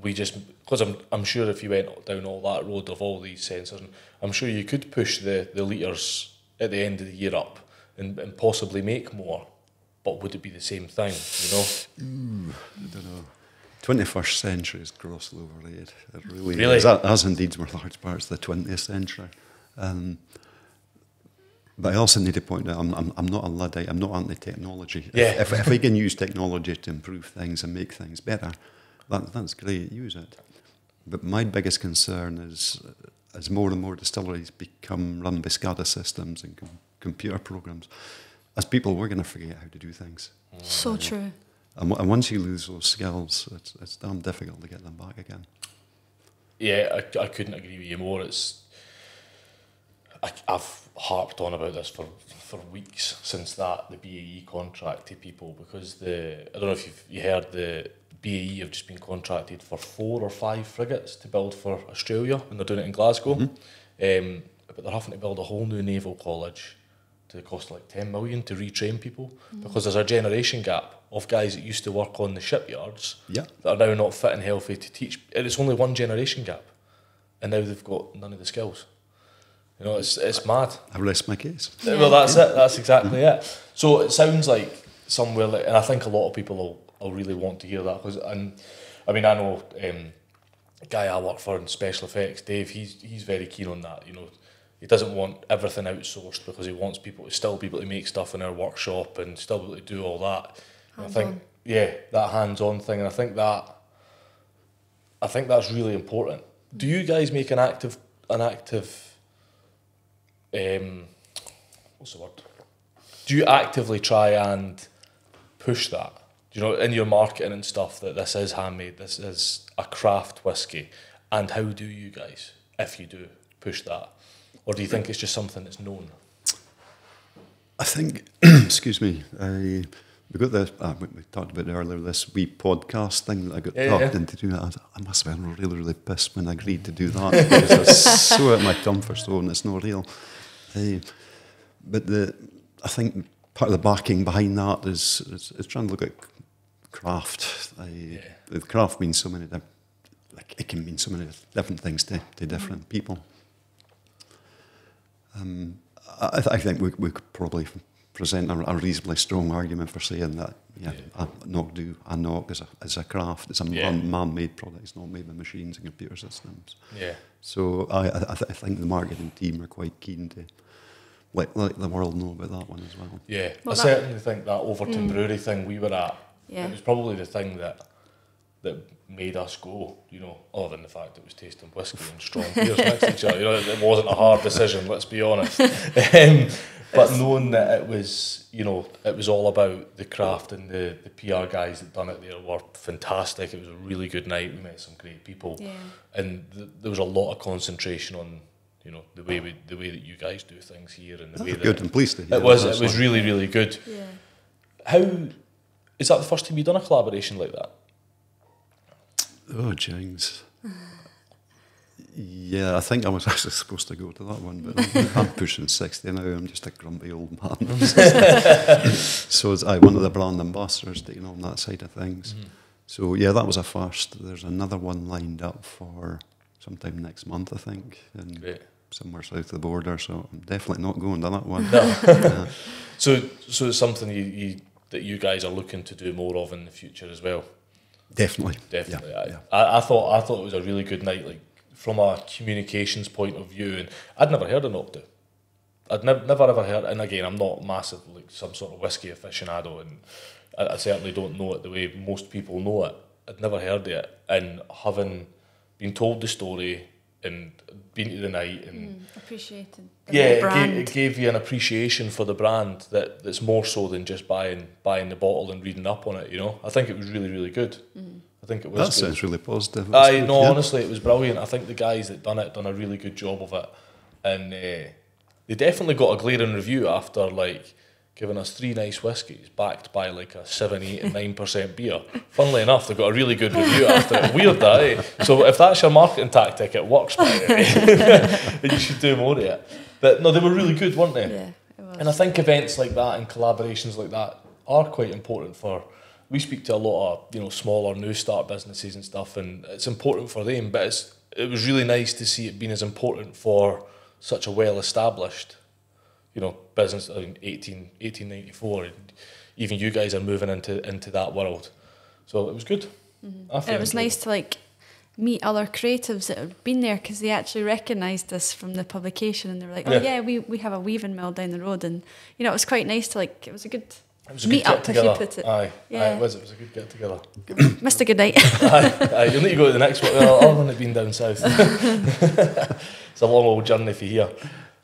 we just because I'm I'm sure if you went down all that road of all these sensors, I'm sure you could push the the liters at the end of the year up and, and possibly make more. But would it be the same thing? You know, I don't know. 21st century is grossly overrated. It really, Really? is. As, as indeed were large parts of the 20th century. Um, but I also need to point out I'm, I'm, I'm not a Luddite, I'm not anti technology. Yeah. If, if, we can use technology to improve things and make things better, that, that's great, use it. But my biggest concern is as more and more distilleries become run by SCADA systems and com- computer programs, as people, we're going to forget how to do things. So true. And, and once you lose those skills, it's, it's damn difficult to get them back again. Yeah, I, I couldn't agree with you more. It's I, I've harped on about this for for weeks since that the BAE contract to people because the I don't know if you've you heard the BAE have just been contracted for four or five frigates to build for Australia and they're doing it in Glasgow. Mm-hmm. Um, but they're having to build a whole new naval college to cost like 10 million to retrain people mm. because there's a generation gap of guys that used to work on the shipyards Yeah. that are now not fit and healthy to teach. And it's only one generation gap. And now they've got none of the skills. You know, it's, it's mad. I rest my case. Well, that's it. That's exactly mm-hmm. it. So it sounds like somewhere, like, and I think a lot of people will, will really want to hear that. Cause, and I mean, I know um, guy I work for in special effects, Dave. He's he's very keen on that. You know, he doesn't want everything outsourced because he wants people to still be able to make stuff in our workshop and still be able to do all that. I think, yeah, that hands-on thing, and I think that, I think that's really important. Do you guys make an active, an active um, what's the word? Do you actively try and push that? Do you know in your marketing and stuff that this is handmade, this is a craft whiskey, and how do you guys, if you do, push that, or do you think it's just something that's known? I think, excuse me, I, we got this, uh, we, talked about it earlier, this wee podcast thing that I got Yeah, talked yeah. into doing. I, I must have been really, really pissed when I agreed to do that because it's so out of my comfort zone, it's not real. Uh, but the, I think part of the backing behind that is, is, is trying to look at craft. I, The craft means so many, di- like it can mean so many different things to, to different people. Um, I, I th- I think we, we could probably present a, a reasonably strong argument for saying that yeah, Yeah. a knock do a knock is a, is a craft. It's a Yeah. man, man-made product. It's not made by machines and computer systems. Yeah, So I, I, I th- I think the marketing team are quite keen to let, let the world know about that one as well. yeah. Well, I that- certainly think that Overton Brewery thing we were at, Yeah. it was probably the thing that that made us go. You know, other than the fact it was tasting whiskey and strong beers next to each other. You know, it wasn't a hard decision. Let's be honest. um, but knowing that it was, you know, it was all about the craft and the, the PR guys that done it there were fantastic. It was a really good night. We met some great people, Yeah. and th- there was a lot of concentration on, you know, the way we, the way that you guys do things here and the way that good. I'm pleased to hear it was. It was really really good. Yeah. How is that the first time you've done a collaboration like that? Oh, James. Yeah, I think I was actually supposed to go to that one, but I'm, I'm pushing 60 now. I'm just a grumpy old man. so it's, I one of the brand ambassadors taking on that side of things. Mm-hmm. So yeah, that was a first. There's another one lined up for sometime next month, I think, in Great. somewhere south of the border. So I'm definitely not going to that one. No. Yeah. Uh-huh. So so it's something you, you that you guys are looking to do more of in the future as well. Definitely. Definitely. Yeah, I, yeah. I, I thought I thought it was a really good night, like from a communications point of view, and I'd never heard of Knockdhu. I'd never never ever heard, and again, I'm not massive like some sort of whiskey aficionado, and I, I certainly don't know it the way most people know it. I'd never heard of it, and having been told the story and been to the night and Mm, appreciated. The yeah, whole it gave, it gave you an appreciation for the brand that, that's more so than just buying buying the bottle and reading up on it. You know, I think it was really really good. I think it was. That good. sounds really positive. I That's no, yeah. honestly, it was brilliant. I think the guys that done it done a really good job of it, and uh, they definitely got a glaring review after like giving us three nice whiskies backed by like a seven, eight, and nine percent beer. Funnily enough, they got a really good review after it. Weird that, eh? So if that's your marketing tactic, it works. And you should do more of it. But no, they were really good, weren't they? Yeah, it was. And I think events like that and collaborations like that are quite important for. We speak to a lot of you know smaller new start businesses and stuff, and it's important for them. But it's it was really nice to see it being as important for such a well established, you know, business in 18, 1894. And even you guys are moving into into that world, so it was good. Mm-hmm. and it was nice to like meet other creatives that had been there because they actually recognised us from the publication and they were like, "Oh Yeah. yeah, we, we have a weaving mill down the road," and you know it was quite nice to like it was a good It was a meet good up if you put it. Aye, aye, Yeah. it was. It was a good get together. Missed a good night. aye, aye, you'll need to go to the next one. Well, I've only been down south. it's a long old journey for here.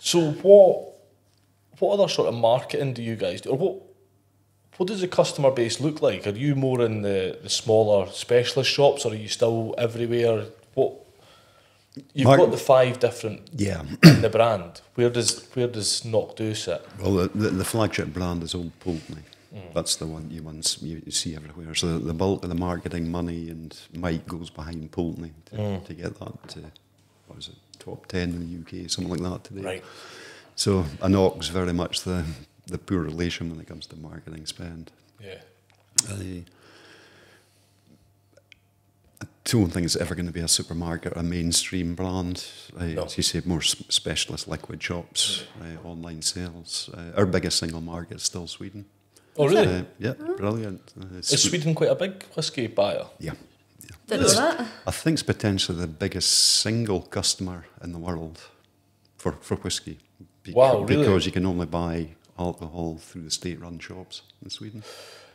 So what what other sort of marketing do you guys do? Or what what does the customer base look like? Are you more in the, the smaller specialist shops, or are you still everywhere? What you've Mark- got the five different Yeah. in the brand. Where does where does Knockdhu sit? Well, the, the, the flagship brand is Old Pulteney. That's the one you once you, see everywhere. So the, the bulk of the marketing money and might goes behind Pulteney to, mm. to get that to what is it top ten in the UK, something like that today. Right. So anCnoc's very much the the poor relation when it comes to marketing spend. Yeah. I I don't think it's ever going to be a supermarket, a mainstream brand. Uh, No. As you say, more specialist liquid shops, uh, online sales. Uh, our biggest single market is still Sweden. Oh really? Uh, yeah, brilliant. Uh, Is Swe- Sweden quite a big whiskey buyer? Yeah. Didn't know that. I think it's potentially the biggest single customer in the world for, for whiskey. Beca- Wow, really? Because you can only buy alcohol through the state-run shops in Sweden.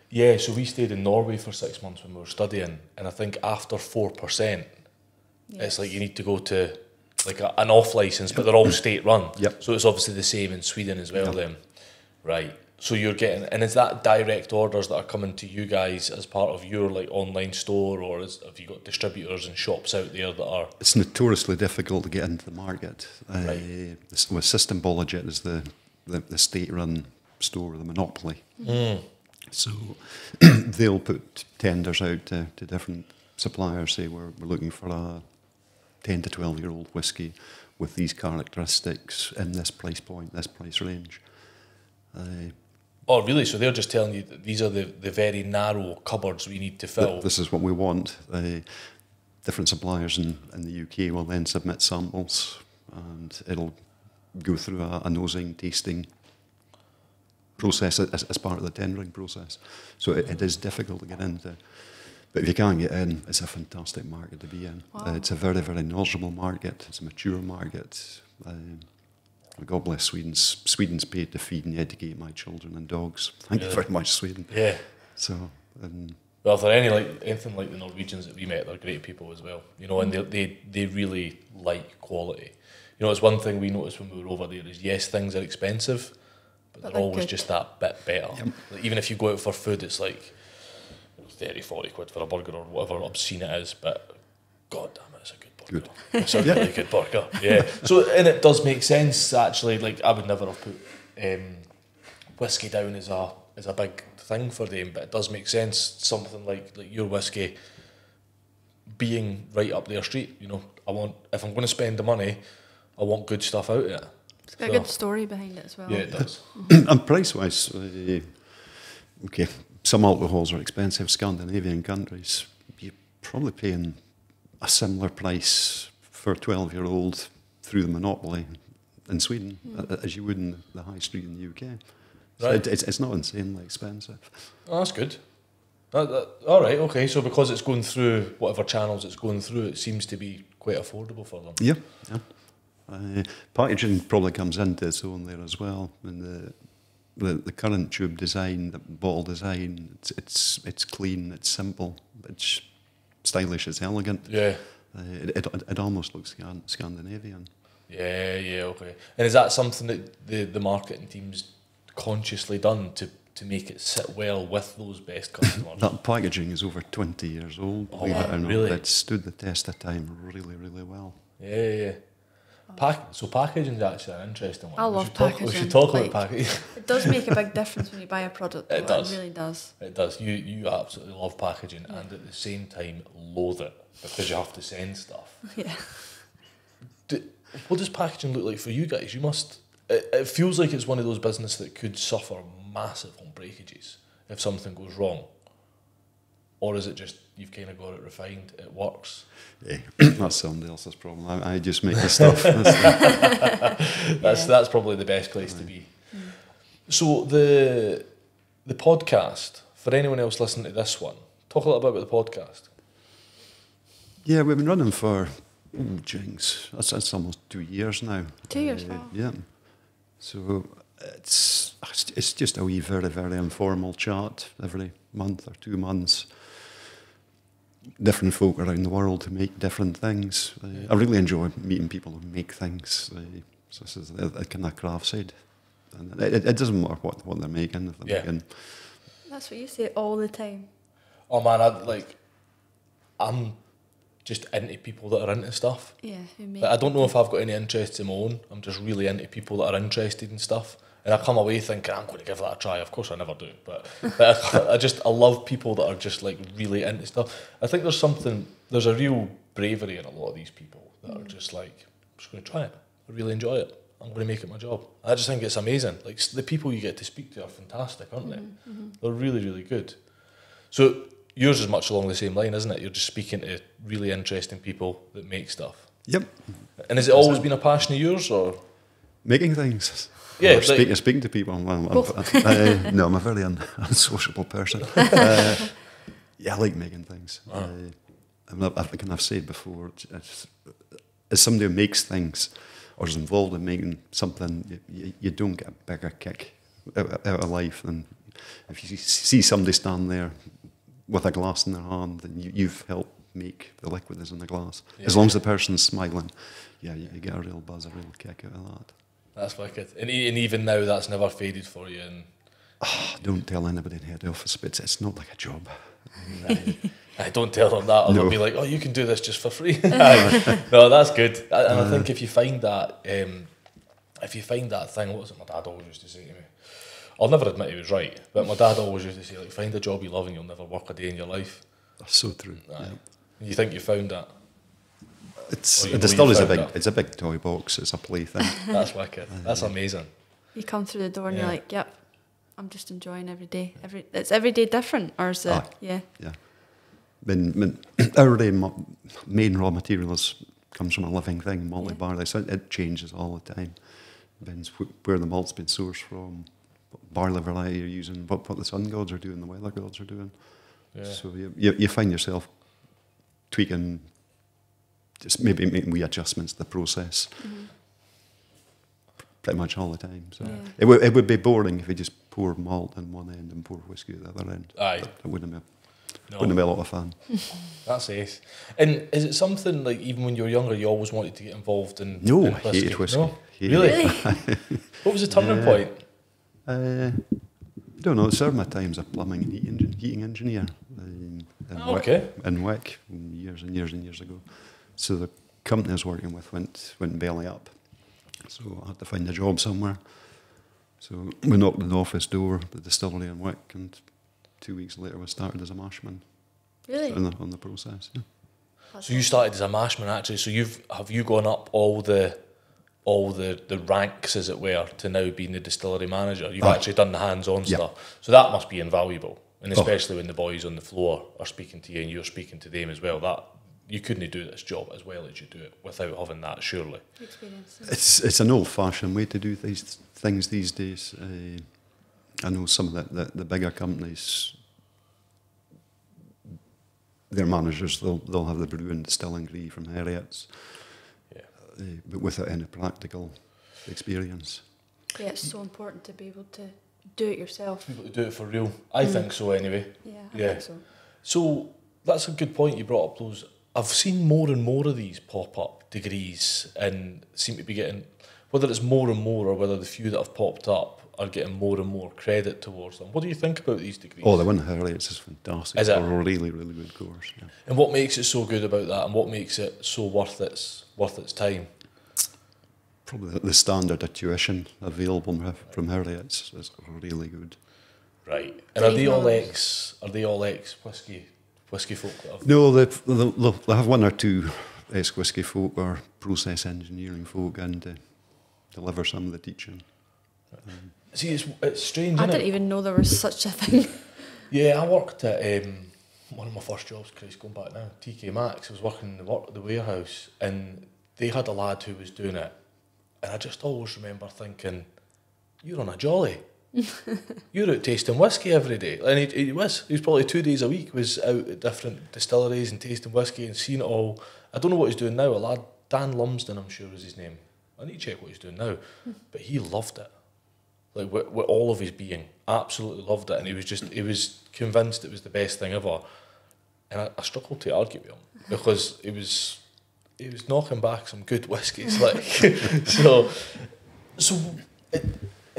Yeah, so we stayed in Norway for six months when we were studying, and I think after four percent, it's like you need to go to like a, an off license, but they're all state run. Yep. So it's obviously the same in Sweden as well. Yep. Then, right? So you're getting, and is that direct orders that are coming to you guys as part of your like online store, or is, have you got distributors and shops out there that are? It's notoriously difficult to get into the market. Uh, Right. this- with Systembolaget is the, the, the state-run store, the monopoly. So they'll put tenders out to, to different suppliers, say we're, we're looking for a 10 to 12 year old whiskey with these characteristics in this price point, this price range. Uh, Oh, really? So they're just telling you that these are the, the very narrow cupboards we need to th- fill. this is what we want. The different suppliers in, in the UK will then submit samples and it'll go through a, a nosing, tasting process as, as part of the tendering process. So it, it is difficult to get into. But if you can get in, it's a fantastic market to be in. Uh, it's a very, very knowledgeable market. It's a mature market. Um, God bless Sweden. Sweden's paid to feed and educate my children and dogs. Thank you very much, Sweden. yeah. So, um, Well, if they're any like anything like the Norwegians that we met, they're great people as well. You know, and they they they really like quality. You know, it's one thing we noticed when we were over there is yes, things are expensive, but, But they're they're always good. just that bit better. Like, even if you go out for food, it's like 30, 40 quid for a burger or whatever obscene it is, but god damn it, it's a good burger. Good. It's a really good burger. Yeah. So and it does make sense actually. Like I would never have put um, whiskey down as a as a big thing for them, but it does make sense. Something like like your whiskey being right up their street. You know, I want if I'm going to spend the money, I want good stuff out of it. It's got a good story behind it as well. Yeah, it does. and price wise, uh, okay, some alcohols are expensive. Scandinavian countries, you're probably paying a similar price for a 12 year old through the monopoly in Sweden a- as you would in the high street in the UK. So Right. it, it's, it's not insanely expensive. Oh, that's good. That, that, all right, okay. So because it's going through whatever channels it's going through, it seems to be quite affordable for them. Yeah, yeah. Uh, packaging probably comes into its own there as well. And the, the the current tube design, the bottle design, it's it's it's clean, it's simple, it's stylish, it's elegant. Yeah. Uh, it, it it almost looks Scandinavian. Yeah, yeah, okay. And is that something that the, the marketing team's consciously done to, to make it sit well with those best customers? That packaging is over twenty years old. it wow, really? It stood the test of time really, really well. yeah, yeah. Pack, so packaging is actually an interesting one. I We love should talk, We should talk like- about packaging. It does make a big difference when you buy a product. It though, does. It really does. It does. You you absolutely love packaging and at the same time loathe it because you have to send stuff. Yeah. Do, what does packaging look like for you guys? You must. It, it feels like it's one of those businesses that could suffer massive on breakages if something goes wrong. Or is it just you've kind of got it refined, it works? Yeah, that's somebody else's problem. I, I just make the stuff. That's- That's that's probably the best place to be. So the the podcast for anyone else listening to this one, talk a little bit about the podcast. Yeah, we've been running for oh, jinx. That's, that's almost two years now. Two years, Uh, wow. Yeah. So it's it's just a wee very very informal chat every month or two months. Different folk around the world who make different things. Uh, I really enjoy meeting people who make things. Uh, so this is the, the kind of craft side. And it, it doesn't matter what, what they're making. If they're Yeah. making That's That's what you say all the time. Oh man, I like. I'm just into people that are into stuff. Yeah, who make Like, I don't know if I've got any interests of my own. I'm just really into people that are interested in stuff. And I come away thinking I'm going to give that a try. Of course, I never do, but, but I, I just I love people that are just like really into stuff. I think there's something there's a real bravery in a lot of these people that are just like I'm just going to try it. I really enjoy it. I'm going to make it my job. I just think it's amazing. Like the people you get to speak to are fantastic, aren't they? Mm-hmm, mm-hmm. They're really really good. So yours is much along the same line, isn't it? You're just speaking to really interesting people that make stuff. Yep. And has it always been a passion of yours, or Making things. Yeah, Or like- speaking, speaking to people. Well, I'm, Both. uh, no, I'm a very un, unsociable person. Uh, yeah, I like making things. Uh, I'm not, I think I've said before, it's, as somebody who makes things or is involved in making something, you, you, you don't get a bigger kick out, out of life than if you see somebody stand there with a glass in their hand and you, you've helped make the liquid that's in the glass. As long as the person's smiling, yeah, you, you get a real buzz, a real kick out of that. That's wicked. And, and even now, that's never faded for you. And Don't tell anybody in head office, but it's, it's not like a job. I don't tell them that, or No. they'll be like, "Oh, you can do this just for free." No, that's good. And and I think if you find that, um, if you find that thing, what was it my dad always used to say to me? I'll never admit he was right, but my dad always used to say, like, find a job you love and you'll never work a day in your life. That's so true. Yeah. You think you found that? It's Oh, you the know still is a big that. it's a big toy box. It's a plaything. That's wicked. That's amazing. You come through the door and Yeah. you're like, "Yep, I'm just enjoying every day. Every it's every day different, or is it? Aye. Yeah, yeah. When, when our main, main raw material is, comes from a living thing, malted Yeah. barley, so it, it changes all the time. Depends where the malt's been sourced from, what barley variety you're using, what, what the sun gods are doing, the weather gods are doing. Yeah. So you, you, you find yourself tweaking, just maybe making wee adjustments to the process pretty much all the time. So Yeah. it, would, it would be boring if you just pour malt in one end and pour whiskey at the other end. Aye. It wouldn't be, No. wouldn't be a lot of fun. That's ace. And is it something like even when you were younger, you always wanted to get involved in? No, in I hated whiskey. No? Hated Really? what was the turning Yeah. point? Uh, I don't know. It served my time as a plumbing and heating, heating engineer um, in, Oh, Wick, okay. in Wick years and years and years ago. So the company I was working with went went belly up. So I had to find a job somewhere. So we knocked on the office door, the distillery in Wick, and two weeks later we started as a mashman really. on, the, on the process. Yeah. So you started as a mashman actually. So you've have you gone up all the all the, the ranks, as it were, to now being the distillery manager. You've Aye. actually done the hands-on Yeah. stuff. So that must be invaluable. And Oh. especially when the boys on the floor are speaking to you and you're speaking to them as well. That you couldn't do this job as well as you do it without having that, surely. experience. It's it's an old-fashioned way to do these things these days. Uh, I know some of the, the, the bigger companies, their managers they'll they'll have the brew and distilling degree from Heriot's, Yeah. uh, but without any practical experience. Yeah, it's so important to be able to do it yourself. People to do it for real. I think so anyway. Yeah, I Yeah. think so. So that's a good point you brought up those. I've seen more and more of these pop up degrees and seem to be getting, whether it's more and more or whether the few that have popped up are getting more and more credit towards them. What do you think about these degrees? Oh, the one at Heriot's is fantastic. Is it? It's a really really good course. Yeah. and what makes it so good about that and what makes it so worth its worth its time? Probably the- the standard of tuition available from- from Heriot's is really good. Right. And are they all Knowles. ex are they all ex whiskey whiskey folk that No, they they'll, they'll have one or two ex whisky folk or process engineering folk and uh, deliver some of the teaching. See it's it's strange, I isn't didn't it? even know there was such a thing. Yeah, I worked at um, one of my first jobs, Christ, going back now, TK Maxx. I was working in the, work, the warehouse and they had a lad who was doing it. And I just always remember thinking, you're on a jolly. you're out tasting whiskey every day. And he, he was. He was probably two days a week, was out at different distilleries and tasting whiskey and seeing it all. I don't know what he's doing now. A lad, Dan Lumsden, I'm sure is his name. I need to check what he's doing now. But he loved it like with, with all of his being, absolutely loved it, and he was just he was convinced it was the best thing ever, and I, I struggled to argue with him because he was he was knocking back some good whiskies, like so. So it,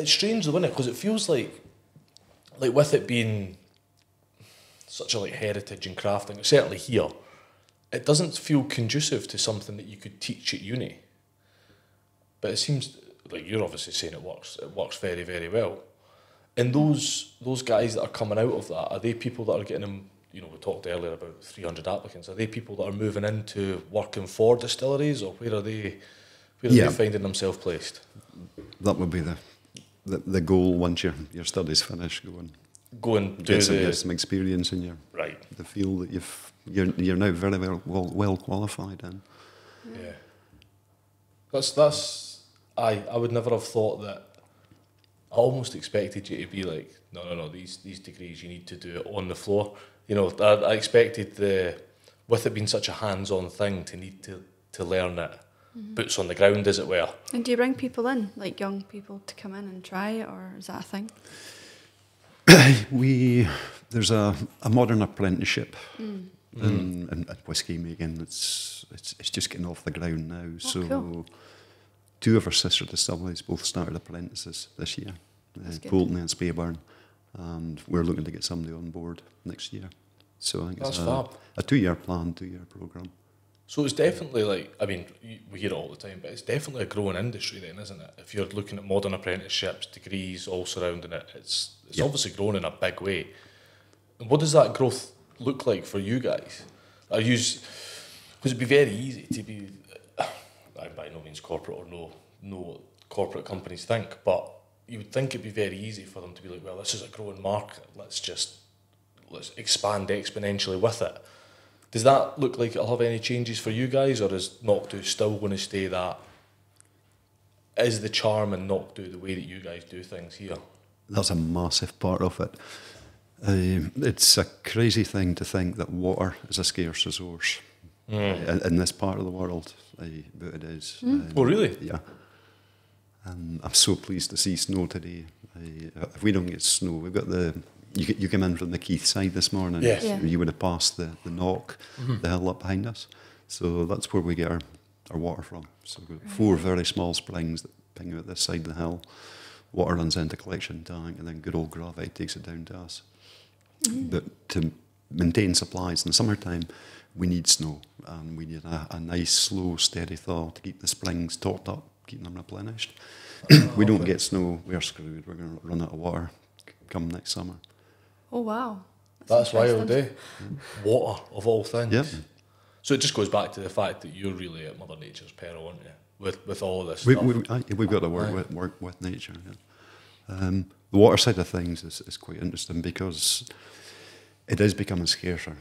it's strange though, isn't it? Because it feels like like with it being such a like heritage and crafting. Certainly here, it doesn't feel conducive to something that you could teach at uni. But it seems like you're obviously saying it works. It works very very well. And those those guys that are coming out of that are they people that are getting them? You know, we talked earlier about three hundred applicants. Are they people that are moving into working for distilleries, or where are they? Where are Yeah. they finding themselves placed? That would be the, the, the goal once your, your studies finish. Go and Go and do get some, the get some experience in your right. the field that you've you're, you're now very well, well well qualified in. Yeah. That's that's I I would never have thought that. I almost expected you to be like, no, no, no. These these degrees you need to do it on the floor. You know, I, I expected the with it being such a hands-on thing to need to to learn it, boots on the ground, as it were. And do you bring people in, like young people, to come in and try it, or is that a thing? We there's a, a modern apprenticeship Mm. in, in, in whiskey making. It's it's it's just getting off the ground now. so Oh, cool. two of our sister distilleries both started apprentices this year, uh, That's good. Bolton and Speyburn, and we're looking to get somebody on board next year. So I think That's it's a, fab. a two-year plan, two-year program. So it's definitely like I mean we hear it all the time, but it's definitely a growing industry then, isn't it? If you're looking at modern apprenticeships, degrees all surrounding it, it's it's Yeah. obviously grown in a big way. And what does that growth look like for you guys? Are you because it'd be very easy to be I'm by no means corporate or no know what corporate companies think, but you would think it'd be very easy for them to be like, well, this is a growing market. Let's just let's expand exponentially with it. Does that look like it'll have any changes for you guys, or is Knockdhu still going to stay that? Is the charm in Knockdhu the way that you guys do things here? That's a massive part of it. Um, it's a crazy thing to think that water is a scarce resource uh, in, in this part of the world, uh, but it is. Um, Oh, really? Yeah. And I'm so pleased to see snow today. Uh, if we don't get snow, we've got the. You, you came in from the Keith side this morning. Yes. Yeah. You would have passed the, the knock, mm-hmm. the hill up behind us. So that's where we get our, our water from. So we've got four very small springs that ping out this side of the hill. Water runs into collection tank, and then good old gravity takes it down to us. Mm-hmm. But to maintain supplies in the summertime, we need snow, and we need a, a nice, slow, steady thaw to keep the springs topped up, keep them replenished. we don't get snow, we're screwed. We're going to run out of water come next summer. Oh wow, That's wild, interesting. eh? Water of all things. Yep. So it just goes back to the fact that you're really at Mother Nature's peril, aren't you? With with all of this We, stuff. we, aye, we've got to work Aye. with, work with nature. Yeah. Um, the water side of things is, is quite interesting because it is becoming scarcer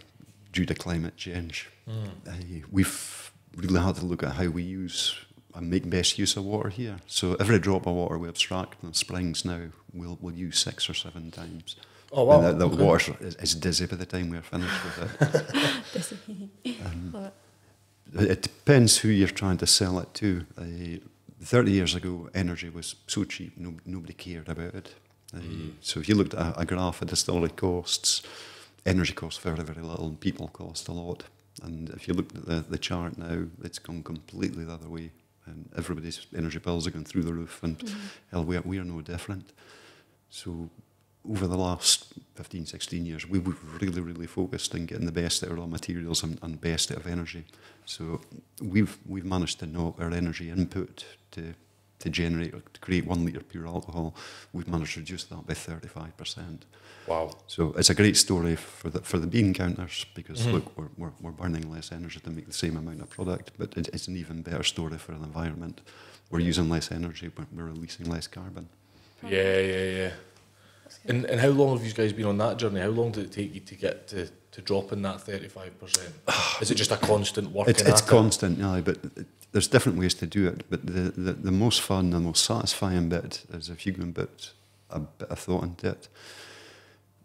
due to climate change. Uh, we've really had to look at how we use and make best use of water here. So every drop of water we abstract from the springs now, we'll, we'll use six or seven times. Oh, wow. And the, the Okay. water is, is dizzy by the time we're finished with it. Love it. It depends who you're trying to sell it to. Uh, 30 years ago, energy was so cheap, no, nobody cared about it. Uh, So if you looked at a, a graph of distillery costs, energy costs very, very little, and people cost a lot. And if you look at the, the chart now, it's gone completely the other way. And everybody's energy bills are going through the roof, and hell, we are, we are no different. So over the last 15, 16 years, we- we've really, really focused on getting the best out of raw materials and, and best out of energy. So we've we've managed to knock our energy input to to generate or to create one litre pure alcohol. We've managed to reduce that by 35%. wow. So it's a great story for the for the bean counters because mm-hmm. look, we're, we're, we're burning less energy to make the same amount of product, but it, it's an even better story for the environment. We're using less energy, but we're releasing less carbon. Yeah, yeah, yeah. And and how long have you guys been on that journey? How long did it take you to get to, to drop in that thirty five percent? Is it just a constant working It's, it's at it? constant, yeah, but it- there's different ways to do it. But the, the, the most fun, the most satisfying bit is if you can put a bit of thought into it,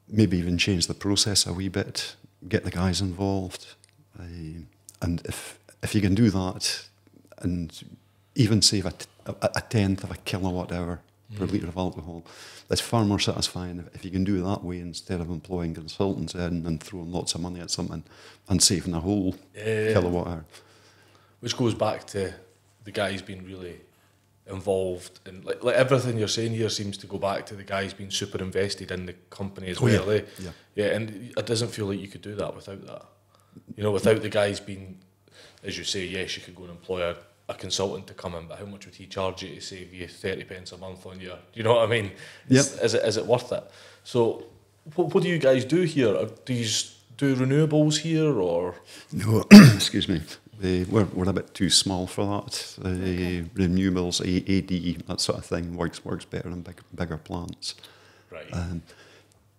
maybe even change the process a wee bit, get the guys involved. Uh, and if, if you can do that and even save a, t- a, a tenth of a kilowatt hour per litre of alcohol, that's far more satisfying if, if you can do it that way instead of employing consultants in and throwing lots of money at something and saving a whole Yeah. kilowatt hour. Which goes back to the guys being really involved, and like, like everything you're saying here seems to go back to the guys being super invested in the company as Oh, yeah. well. Eh? Yeah. yeah, and it doesn't feel like you could do that without that. You know, without the guys being, as you say, yes, you could go and employ a, a consultant to come in, but how much would he charge you to save you thirty pence a month on your? Do you know what I mean? Is, is it is it worth it? So, what, what do you guys do here? Do you do renewables here, or No, excuse me. Uh, we're, we're a bit too small for that. Uh, Renewables, A- AD, that sort of thing works works better in big, bigger plants. right? Um,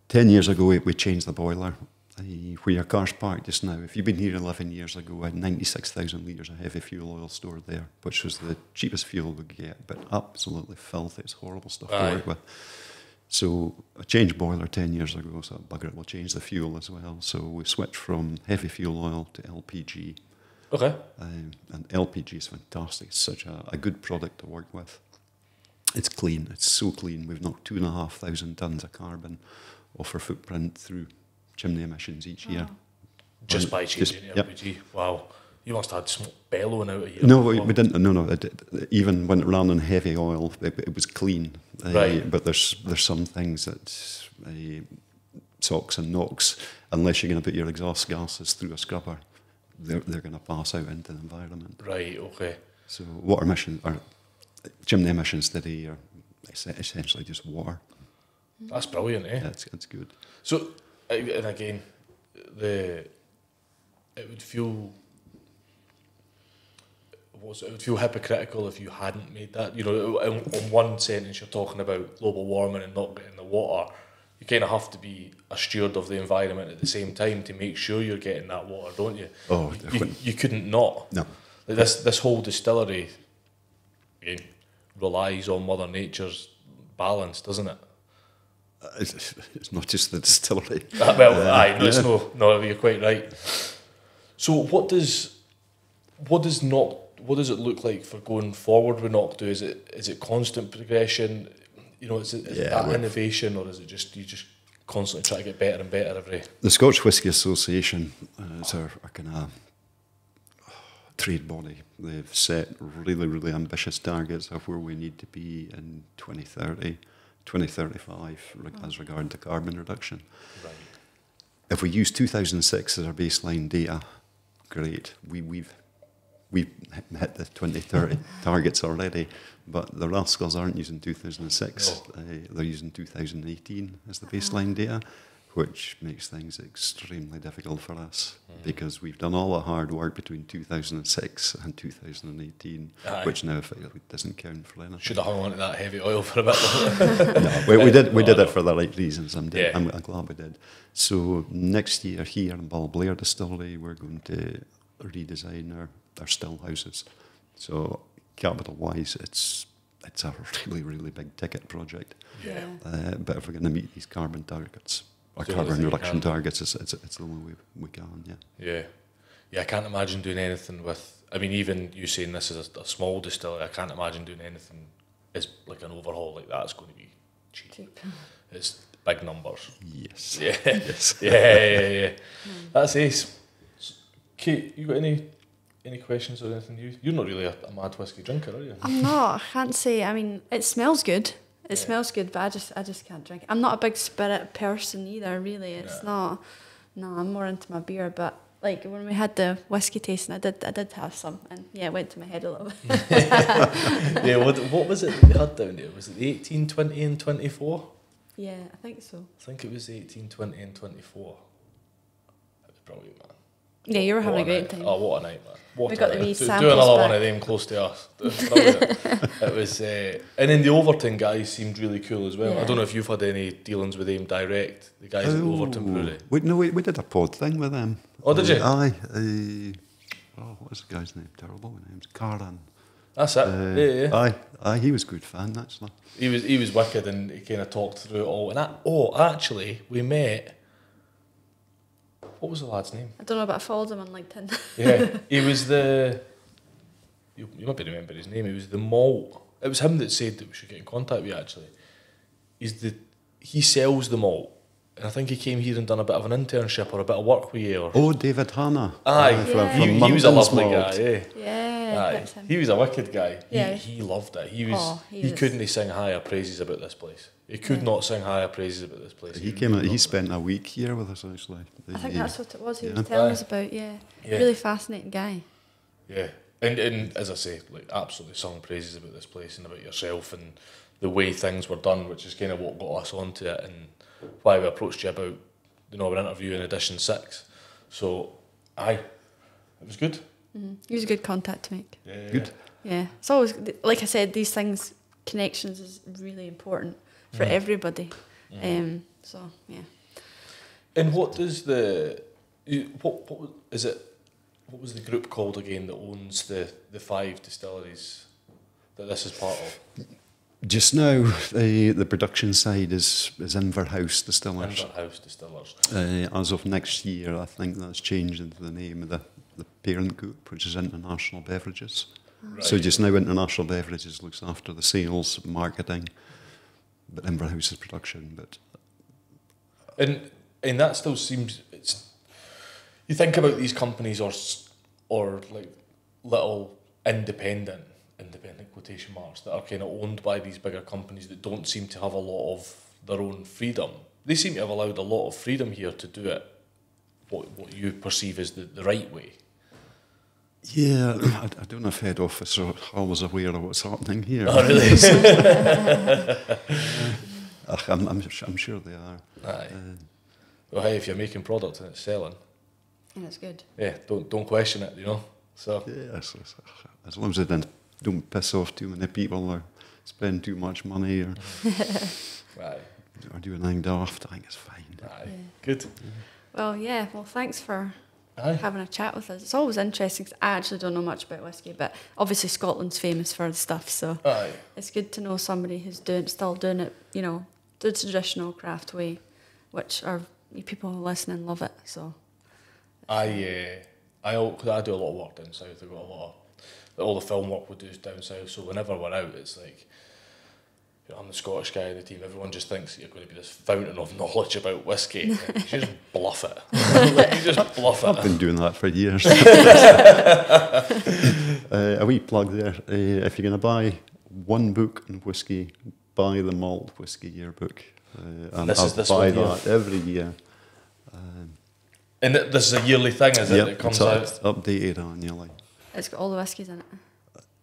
Ten years ago, we, we changed the boiler. Uh, where your car's parked just now, if you've been here 11 years ago, I had 96,000 litres of heavy fuel oil stored there, which was the cheapest fuel we could get, but absolutely filthy. It's horrible stuff Aye. to work with. So I changed boiler 10 years ago, so bugger it, we'll change the fuel as well. So we switched from heavy fuel oil to LPG. okay, Um, and LPG is fantastic. It's such a, a good product to work with. It's clean. It's so clean. We've knocked two and a half thousand tons of carbon off our footprint through chimney emissions each year. just by Just- changing yep. LPG. Wow, you must have had smoke bellowing out of here. No, we, we didn't. No, no. It, it- even when it ran on heavy oil, it, it was clean. Uh, Right. But there's there's some things that uh, SOx and NOx, unless you're going to put your exhaust gases through a scrubber, they're, they're going to pass out into the environment. Right. Okay. So water emissions or chimney emissions today are essentially just water. That's brilliant, eh? That's that's good. So, and again, the it would feel was it would feel hypocritical if you hadn't made that. You know, in, in one sentence you're talking about global warming and not getting the water. You kind of have to be a steward of the environment at the same time to make sure you're getting that water, don't you? Oh, you, definitely. you couldn't not. No. Like this this whole distillery again relies on Mother Nature's balance, doesn't it? Uh, It's, it's not just the distillery. Uh, well, Uh, aye, no, yeah. no, no, you're quite right. So, what does what does not what does it look like for going forward with Do? Is it is it constant progression? You know, is it, is it that innovation, or is it just you just constantly try to get better and better every? The Scotch Whisky Association uh, is our, our kind of trade body. They've set really, really ambitious targets of where we need to be in 2030, 2035 reg- as regard to carbon reduction. Right. If we use 2006 as our baseline data, great. We, we've we've hit the 2030 targets already, but the rascals aren't using 2006. No. Uh, they're using 2018 as the baseline data, which makes things extremely difficult for us because we've done all the hard work between 2006 and 2018, Aye. which now effectively doesn't count for anything. Should have hung on to that heavy oil for a bit. longer. no, we, we did we did it for the right reasons. I'm, Yeah. I'm, I'm glad we did. So next year here in Balblair Distillery, we're going to redesign our, our still houses. So capital wise, it's it's a really really big ticket project. yeah. Uh, but if we're going to meet these carbon targets, carbon everything reduction targets, it's, it's, it's the only way we can. Yeah. Yeah. Yeah, I can't imagine doing anything with. I mean, even you saying this is a, a small distillery, I can't imagine doing anything as like an overhaul like that. It's going to be cheap. Cheap. It's big numbers. Yes. Yeah. Yes. yeah, yeah, yeah. Hmm. That's ace. S- Kate, you got any any questions or anything? You you're not really a, a mad whiskey drinker, are you? I'm not. I can't say. I mean, it smells good. It Yeah. smells good, but I just, I just can't drink. it. I'm not a big spirit person either. Really, it's Yeah. not. No, I'm more into my beer. But like when we had the whiskey tasting, I did, I did have some, and yeah, it went to my head a little bit. yeah. What what was it that you had down there? Was it the 18, 20 and twenty four? yeah, I think so. I think it was 18, 20 and twenty four. That was man. Yeah, you were having What a great night. time. Oh, what a night, man. What We a got the night. wee do, do samples another one of them close to us. It was brilliant. it was, uh, and then the Overton guys seemed really cool as well. I don't know if you've had any dealings with them direct, the guys at Overton Brewery. We, no, we, we did a pod thing with them. Oh, did you? Aye. Uh, oh, what was the guy's name? Terrible names. Karan. That's it. Uh, yeah, yeah. Aye, aye, he was a good fan actually. He was he was wicked and he kind of talked through it all. And that, oh, actually, we met. What was the lad's name? I don't know, but I followed him on LinkedIn. Yeah, he was the. You, you might be remember his name. He was the malt. It was him that said that we should get in contact with you. Actually, he's the he sells the malt, and I think he came here and done a bit of an internship or a bit of work with you. Or, Oh, David Hanna. Aye, Uh, from- Yeah. he, from he was a lovely Malt. guy. Eh? Yeah, Aye. He was a wicked guy. Yeah. He, he loved it. He was. Oh, he he was- couldn't sing higher praises about this place. He could Yeah. not sing higher praises about this place. He came. loved He it. spent a week here with us actually. I think He- that's what it was. He Yeah. was telling Aye. us about. Yeah. Yeah. really fascinating guy. Yeah, and and as I say, like absolutely sung praises about this place and about yourself and the way things were done, which is kind of what got us onto it and why we approached you about you know an interview in edition six. So, aye, it was good. hmm He was a good contact to make. Yeah, Good. Yeah, it's always like I said. These things, connections is really important for Mhm. everybody. Mhm. Um. So yeah. And what does the you, what what was- it? What was the group called again that owns the the five distilleries that this is part of? Just now, the the production side is is Inverhouse Distillers. Inverhouse Distillers. Uh, as of next year, I think that's changed into the name of the, the parent group, which is International Beverages. Right. So just now, International Beverages looks after the sales, marketing, but Inverhouse is production. But And and that still seems it's. You think about these companies or or like little independent independent quotation marks that are kind of owned by these bigger companies that don't seem to have a lot of their own freedom. They seem to have allowed a lot of freedom here to do it what what you perceive as the, the right way. yeah, I, I don't know if head office are always aware of what's happening here. Oh really? Ach, I'm, I'm, I'm sure they are. Aye. Uh, Well, hey, if you're making product and it's selling, And it's good. yeah, don't don't question it. You know. So yes, as, as long as they don't, don't piss off too many people or spend too much money or, aye, or do anything daft, I think it's fine. aye, Yeah. good. Well, yeah. Well, thanks for Aye. having a chat with us. It's always interesting 'cause I actually don't know much about whiskey, but obviously Scotland's famous for the stuff, so Aye. it's good to know somebody who's doing still doing it, you know, the traditional craft way, which are people listening love it. So I uh, I cause I do a lot of work down south. I've got a lot of all the film work we do is down south. So whenever we're out, it's like you know, I'm the Scottish guy in the team. Everyone just thinks you're going to be this fountain of knowledge about whiskey. you just bluff it. you just bluff it. I've it. been doing that for years. uh, a wee plug there. Uh, if you're going to buy one book on whiskey, buy the Malt Whiskey Yearbook. Uh, and This I is this buy one here. that every year. Um, And this is a yearly thing, is it? yep, It comes it's out. up- updated annually. It's got all the whiskies in it.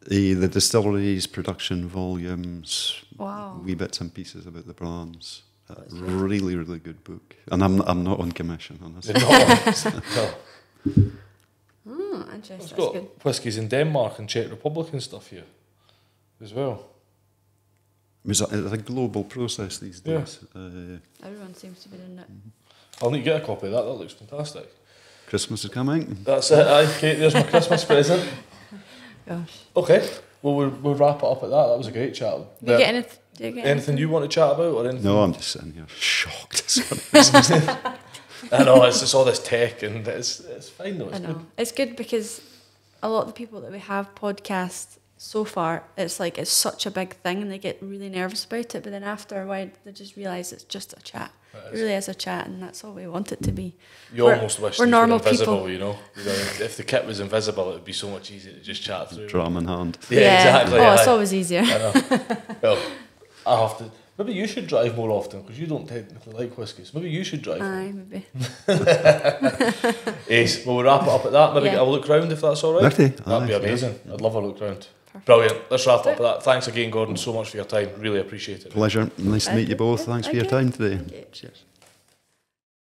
The, the distilleries, production volumes, Wow. wee bits and pieces about the brands. Uh, really, really good book. And I'm, I'm not on commission on this. They're not on. no. Oh, interesting. It's That's got good. whiskies in Denmark and Czech Republic and stuff here as well. It's a, it's a global process these Yeah. days. Uh, Everyone seems to be doing it. I'll need to get a copy of that. That looks fantastic. Christmas is coming. That's it. Aye, Kate, there's my Christmas present. Gosh. Okay. Well, we'll, we'll wrap it up at that. That was a great chat. Do you get anything? Do you get anything you want to chat about or anything? No, I'm just sitting here shocked. That's what it is. I know, it's just all this tech and it's, it's fine though. I It's know. good. It's good because a lot of the people that we have podcast so far, it's like it's such a big thing and they get really nervous about it. But then after a while, they just realise it's just a chat. It It is. really is a chat, and that's all we want it to be. You We're- almost wish we're normal were invisible, people. you know? If the kit was invisible, it would be so much easier to just chat through. Dram in hand. Yeah, exactly. Oh, it's aye. always easier. I know. well, I have to. Maybe you should drive more often because you don't technically like whiskies. Maybe you should drive. more. Aye, maybe. Ace. Well, we'll wrap it up at that. Maybe Yeah. get a look round if that's all right. Righty. That'd be Aye, amazing. I'd love a look round. Perfect. Brilliant. Let's wrap up with that. Thanks again, Gordon, so much for your time. Really appreciate it. Pleasure. Nice to meet you both. Thanks for your time today. Cheers.